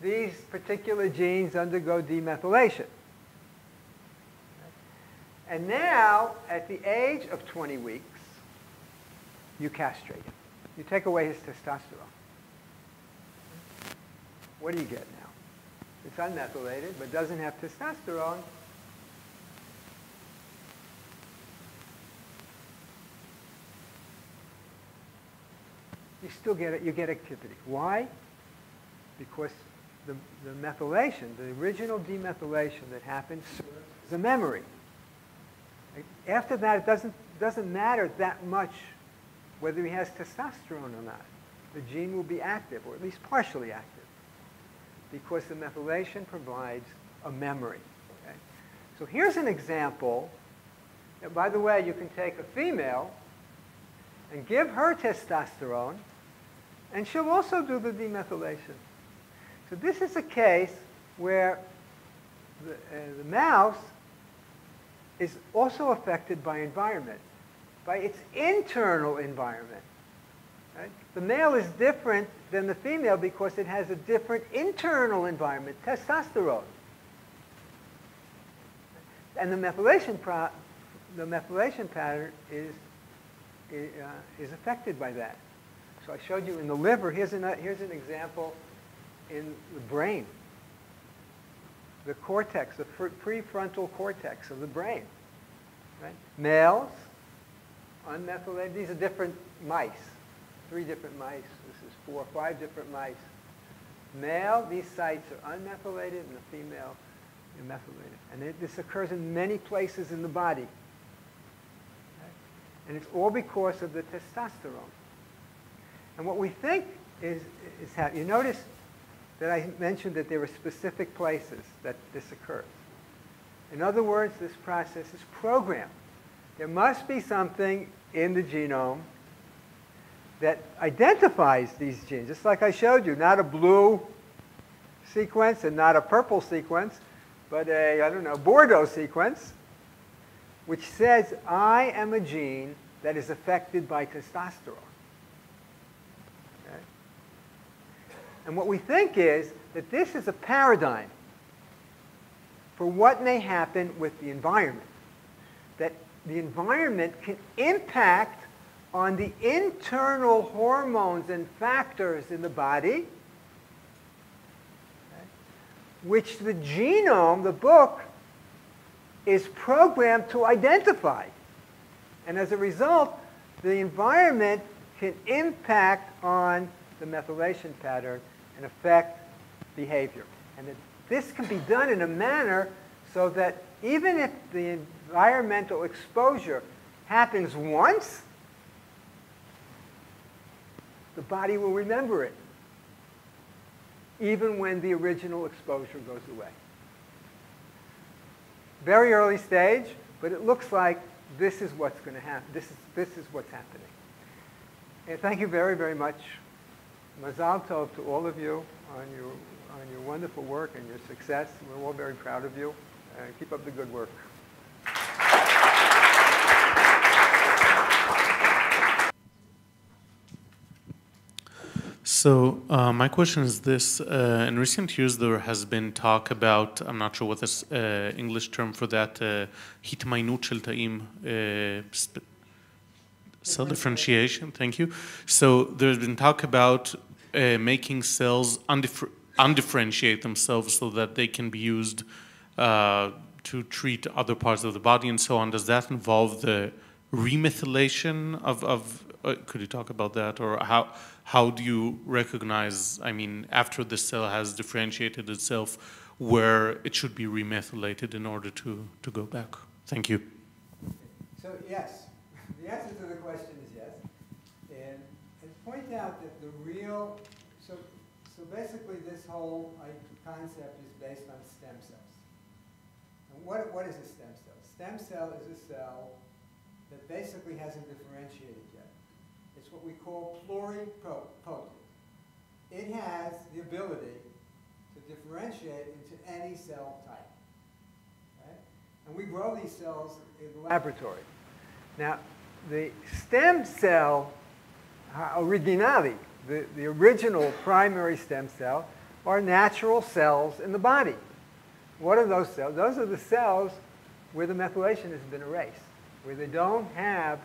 these particular genes undergo demethylation. And now, at the age of 20 weeks, you castrate him. You take away his testosterone. What do you get now? It's unmethylated, but doesn't have testosterone. You still get it, you get activity. Why? Because the, the methylation, the original demethylation that happens is a memory. After that, it doesn't, doesn't matter that much whether he has testosterone or not. The gene will be active, or at least partially active, because the methylation provides a memory. Okay? So here's an example. And by the way, you can take a female and give her testosterone, and she'll also do the demethylation. So this is a case where the, uh, the mouse is also affected by environment, by its internal environment. Right? The male is different than the female because it has a different internal environment, testosterone. And the methylation, pro- the methylation pattern is, is, uh, is affected by that. So I showed you in the liver. Here's an, here's an example in the brain. The cortex, the prefrontal cortex of the brain. Right? Males, unmethylated. These are different mice. Three different mice. This is four or five different mice. Male, these sites are unmethylated, and the female methylated. And it, this occurs in many places in the body. And it's all because of the testosterone. And what we think is, is how, you notice that I mentioned that there are specific places that this occurs. In other words, this process is programmed. There must be something in the genome that identifies these genes, just like I showed you, not a blue sequence and not a purple sequence, but a, I don't know, Bordeaux sequence, which says I am a gene that is affected by testosterone. Okay? And what we think is that this is a paradigm for what may happen with the environment. That the environment can impact on the internal hormones and factors in the body which the genome, the book, is programmed to identify. And as a result, the environment can impact on the methylation pattern and affect behavior. And this can be done in a manner so that even if the environmental exposure happens once, the body will remember it even when the original exposure goes away. Very early stage, but it looks like this is what's going to happen. This is, this is what's happening. And thank you very, very much. Mazal tov to all of you on your, on your wonderful work and your success. We're all very proud of you. And keep up the good work. So uh, my question is this: uh, In recent years, there has been talk about I'm not sure what this uh, English term for that hitmainut shel ta'im cell differentiation. Thank you. So there's been talk about uh, making cells undiffer undifferentiate themselves so that they can be used uh, to treat other parts of the body and so on. Does that involve the remethylation of, of uh, could you talk about that or how how do you recognize, I mean, after the cell has differentiated itself, where it should be remethylated in order to, to go back? Thank you. So, yes. The answer to the question is yes. And, I point out that the real, so, so basically this whole concept is based on stem cells. And what, what is a stem cell? Stem cell is a cell that basically hasn't differentiated what we call pluripotent. It has the ability to differentiate into any cell type. Okay? And we grow these cells in the laboratory. Now, the stem cell originali, the, the original primary stem cell, are natural cells in the body. What are those cells? Those are the cells where the methylation has been erased, where they don't have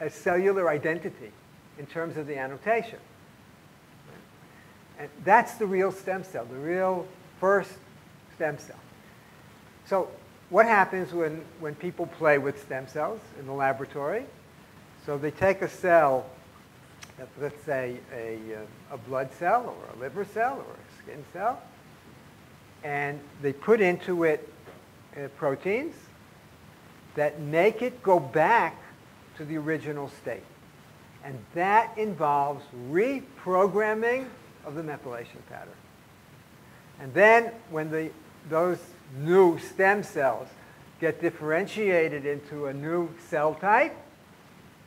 a cellular identity in terms of the annotation. And that's the real stem cell, the real first stem cell. So what happens when, when people play with stem cells in the laboratory? So they take a cell, let's say a, a blood cell or a liver cell or a skin cell, and they put into it uh, proteins that make it go back to the original state. And that involves reprogramming of the methylation pattern. And then when the, those new stem cells get differentiated into a new cell type,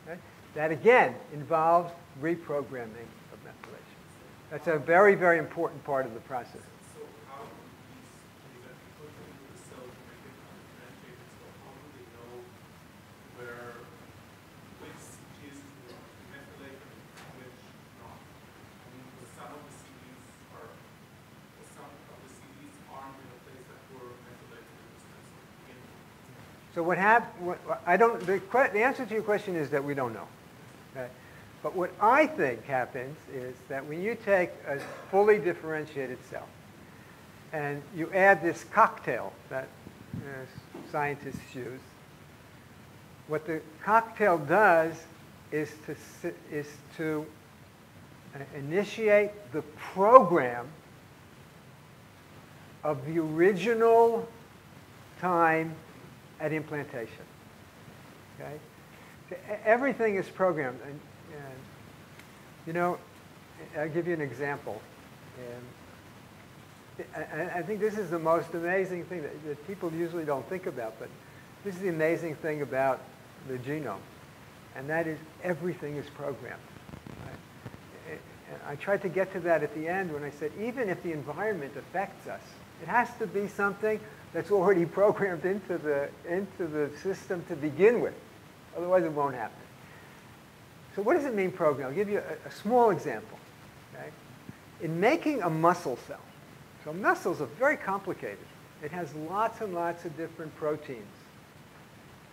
okay, that again involves reprogramming of methylation. That's a very, very important part of the process. So what happened, I don't, the, the answer to your question is that we don't know. Okay? But what I think happens is that when you take a fully differentiated cell and you add this cocktail that uh, scientists use, what the cocktail does is to, is to uh, initiate the program of the original time at implantation. Okay? So Everything is programmed. And, and, you know, I'll give you an example. And I, I- I think this is the most amazing thing that, that people usually don't think about, but this is the amazing thing about the genome. And that is everything is programmed. I tried to get to that at the end when I said, even if the environment affects us, it has to be something that's already programmed into the, into the system to begin with. Otherwise, it won't happen. So what does it mean program? I'll give you a, a small example. Okay? In making a muscle cell, so muscles are very complicated. It has lots and lots of different proteins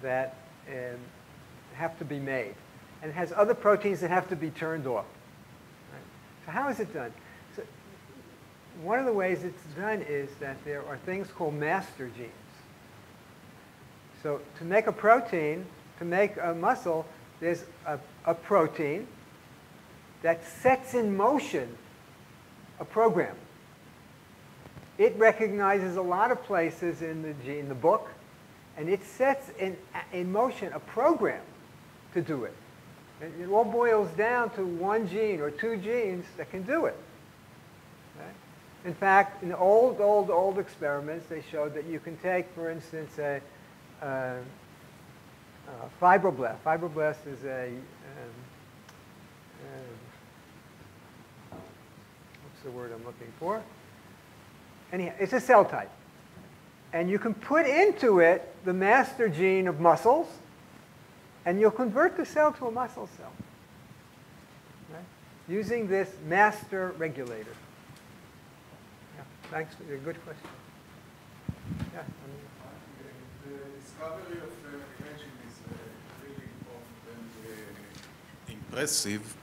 that um, have to be made. And it has other proteins that have to be turned off. Right? So how is it done? One of the ways it's done is that there are things called master genes. So to make a protein, to make a muscle, there's a, a protein that sets in motion a program. It recognizes a lot of places in the, gene, the book, and it sets in, in motion a program to do it. It all boils down to one gene or two genes that can do it. In fact, in old, old, old experiments, they showed that you can take, for instance, a, uh, uh, fibroblast. Fibroblast is a, um, um, what's the word I'm looking for? Anyhow, it's a cell type. And you can put into it the master gene of muscles, and you'll convert the cell to a muscle cell. Right? Using this master regulator. Thanks. A good question. Yeah. Mean, The discovery of uh, medication is uh, really important and uh, impressive.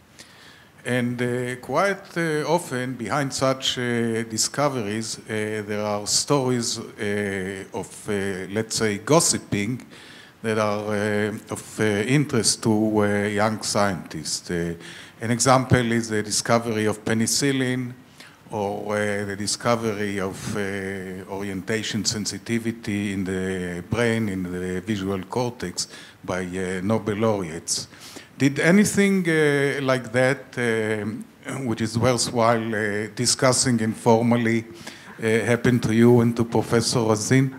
And uh, quite uh, often, behind such uh, discoveries, uh, there are stories uh, of, uh, let's say, gossiping that are uh, of uh, interest to uh, young scientists. Uh, an example is the discovery of penicillin or uh, the discovery of uh, orientation sensitivity in the brain, in the visual cortex by uh, Nobel laureates. Did anything uh, like that, um, which is worthwhile uh, discussing informally, uh, happen to you and to Professor Razin?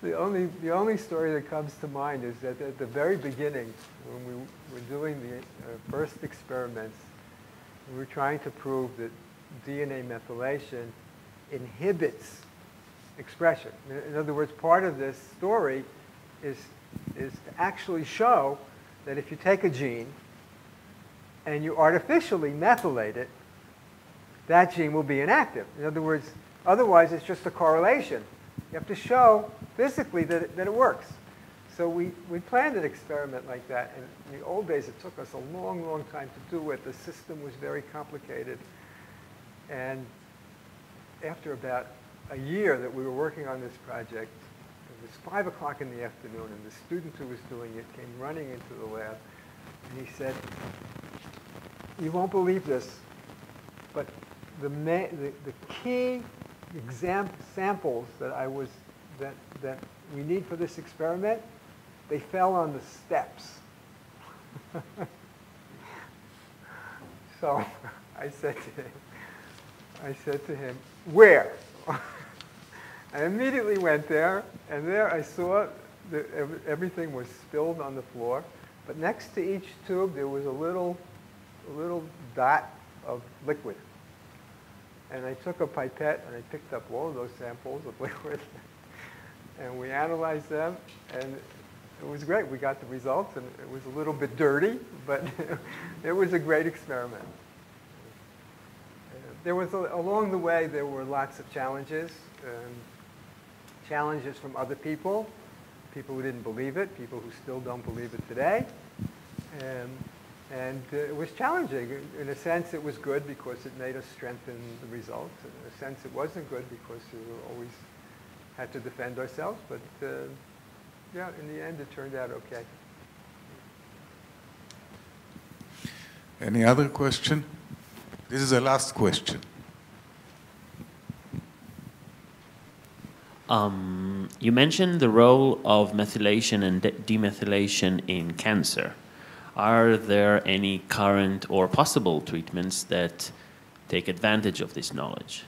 The only, the only story that comes to mind is that at the very beginning, when we were doing the first experiments, we were trying to prove that DNA methylation inhibits expression. In- other words, part of this story is, is to actually show that if you take a gene and you artificially methylate it, that gene will be inactive. In other words, otherwise it's just a correlation. You have to show physically that it, that it works. So we, we planned an experiment like that. And in the old days, it took us a long, long time to do it. The system was very complicated. And after about a year that we were working on this project, it was 5 o'clock in the afternoon, and the student who was doing it came running into the lab, and he said, you won't believe this, but the, the, the key exam- samples that I was, that, that we need for this experiment, they fell on the steps. so I said to him, I said to him, where? I immediately went there, and there I saw that everything was spilled on the floor. But next to each tube, there was a little, a little dot of liquid. And I took a pipette and I picked up all of those samples of liquid, and we analyzed them, and it was great. We got the results, and it was a little bit dirty, but it was a great experiment. There was, a, along the way, there were lots of challenges, um, challenges from other people, people who didn't believe it, people who still don't believe it today. Um, and uh, it was challenging. In a sense, it was good because it made us strengthen the results. In a sense, it wasn't good because we always had to defend ourselves. But uh, yeah, in the end, it turned out okay. Any other question? This is the last question. Um, you mentioned the role of methylation and de- demethylation in cancer. Are there any current or possible treatments that take advantage of this knowledge?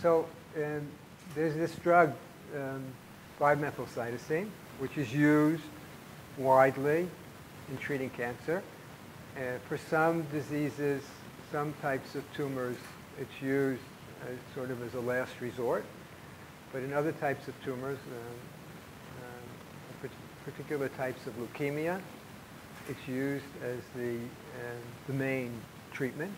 So um, there's this drug, um, 5-methylcytosine, which is used widely in treating cancer. Uh, for some diseases, some types of tumors, it's used as sort of as a last resort. But in other types of tumors, um, um, particular types of leukemia, it's used as the, uh, the main treatment,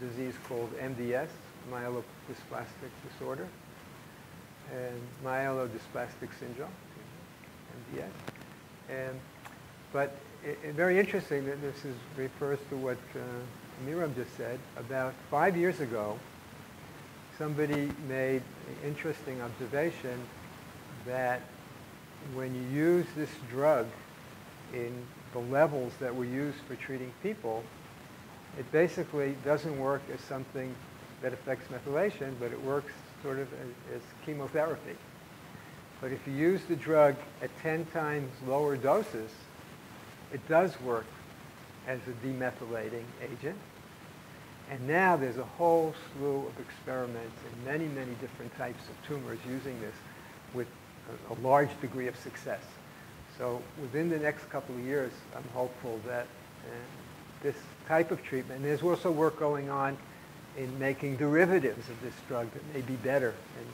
a disease called MDS, myelodysplastic disorder, and myelodysplastic syndrome, MDS. And, but it, it, very interesting that this is, refers to what uh, Amiram just said. About five years ago, somebody made an interesting observation that when you use this drug in the levels that were used for treating people, it basically doesn't work as something that affects methylation, but it works sort of as, as chemotherapy. But if you use the drug at 10 times lower doses, it does work as a demethylating agent. And now there's a whole slew of experiments in many, many different types of tumors using this with a, large degree of success. So within the next couple of years, I'm hopeful that uh, this type of treatment, and there's also work going on in making derivatives of this drug that may be better and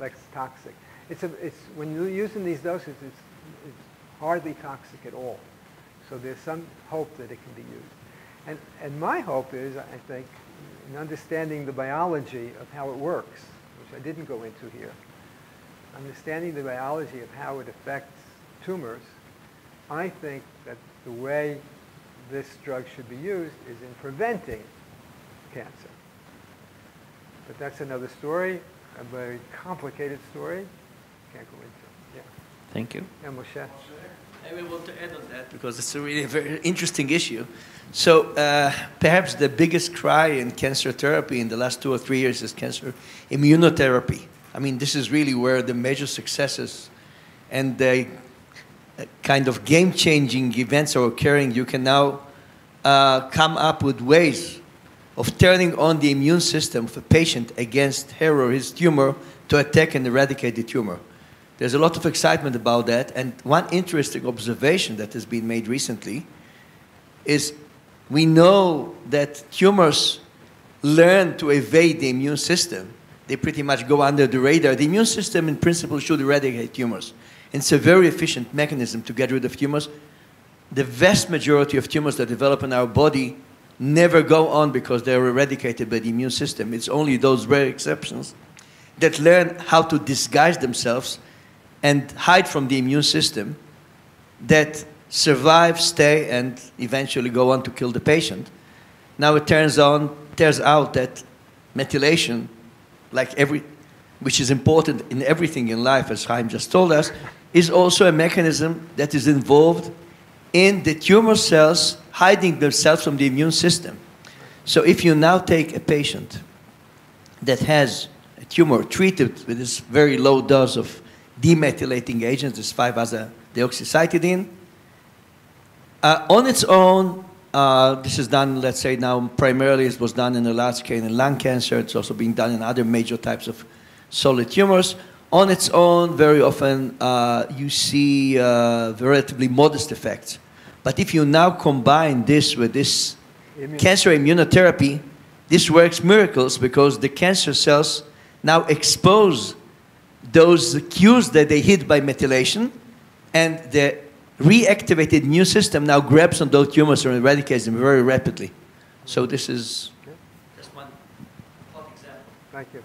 less toxic. It's a, it's, when you're using these doses, it's, it's hardly toxic at all. So there's some hope that it can be used. And, and my hope is, I think, in understanding the biology of how it works, which I didn't go into here, understanding the biology of how it affects tumors, I think that the way this drug should be used is in preventing cancer. But that's another story, a very complicated story. Can't go into. Yeah. Thank you. And Moshe. I want to add on that because it's a really very interesting issue. So uh, perhaps the biggest cry in cancer therapy in the last two or three years is cancer immunotherapy. I mean, this is really where the major successes and the kind of game-changing events are occurring, you can now uh, come up with ways of turning on the immune system of a patient against her or his tumor to attack and eradicate the tumor. There's a lot of excitement about that, and one interesting observation that has been made recently is we know that tumors learn to evade the immune system. They pretty much go under the radar. The immune system, in principle, should eradicate tumors. And it's a very efficient mechanism to get rid of tumors. The vast majority of tumors that develop in our body never go on because they're eradicated by the immune system. It's only those rare exceptions that learn how to disguise themselves and hide from the immune system that survive, stay, and eventually go on to kill the patient. Now it turns on, turns out that methylation, like every, which is important in everything in life, as Chaim just told us, is also a mechanism that is involved in the tumor cells hiding themselves from the immune system. So if you now take a patient that has a tumor treated with this very low dose of demethylating agents, this 5-aza-deoxycytidine, uh, on its own, uh, this is done, let's say now, primarily it was done in a large scale in lung cancer. It's also being done in other major types of solid tumors on its own, very often uh, you see uh, relatively modest effects. But if you now combine this with this Immune. cancer immunotherapy, this works miracles because the cancer cells now expose those cues that they hit by methylation, and the reactivated immune system now grabs on those tumors and eradicates them very rapidly. So this is just one hot example. Thank you.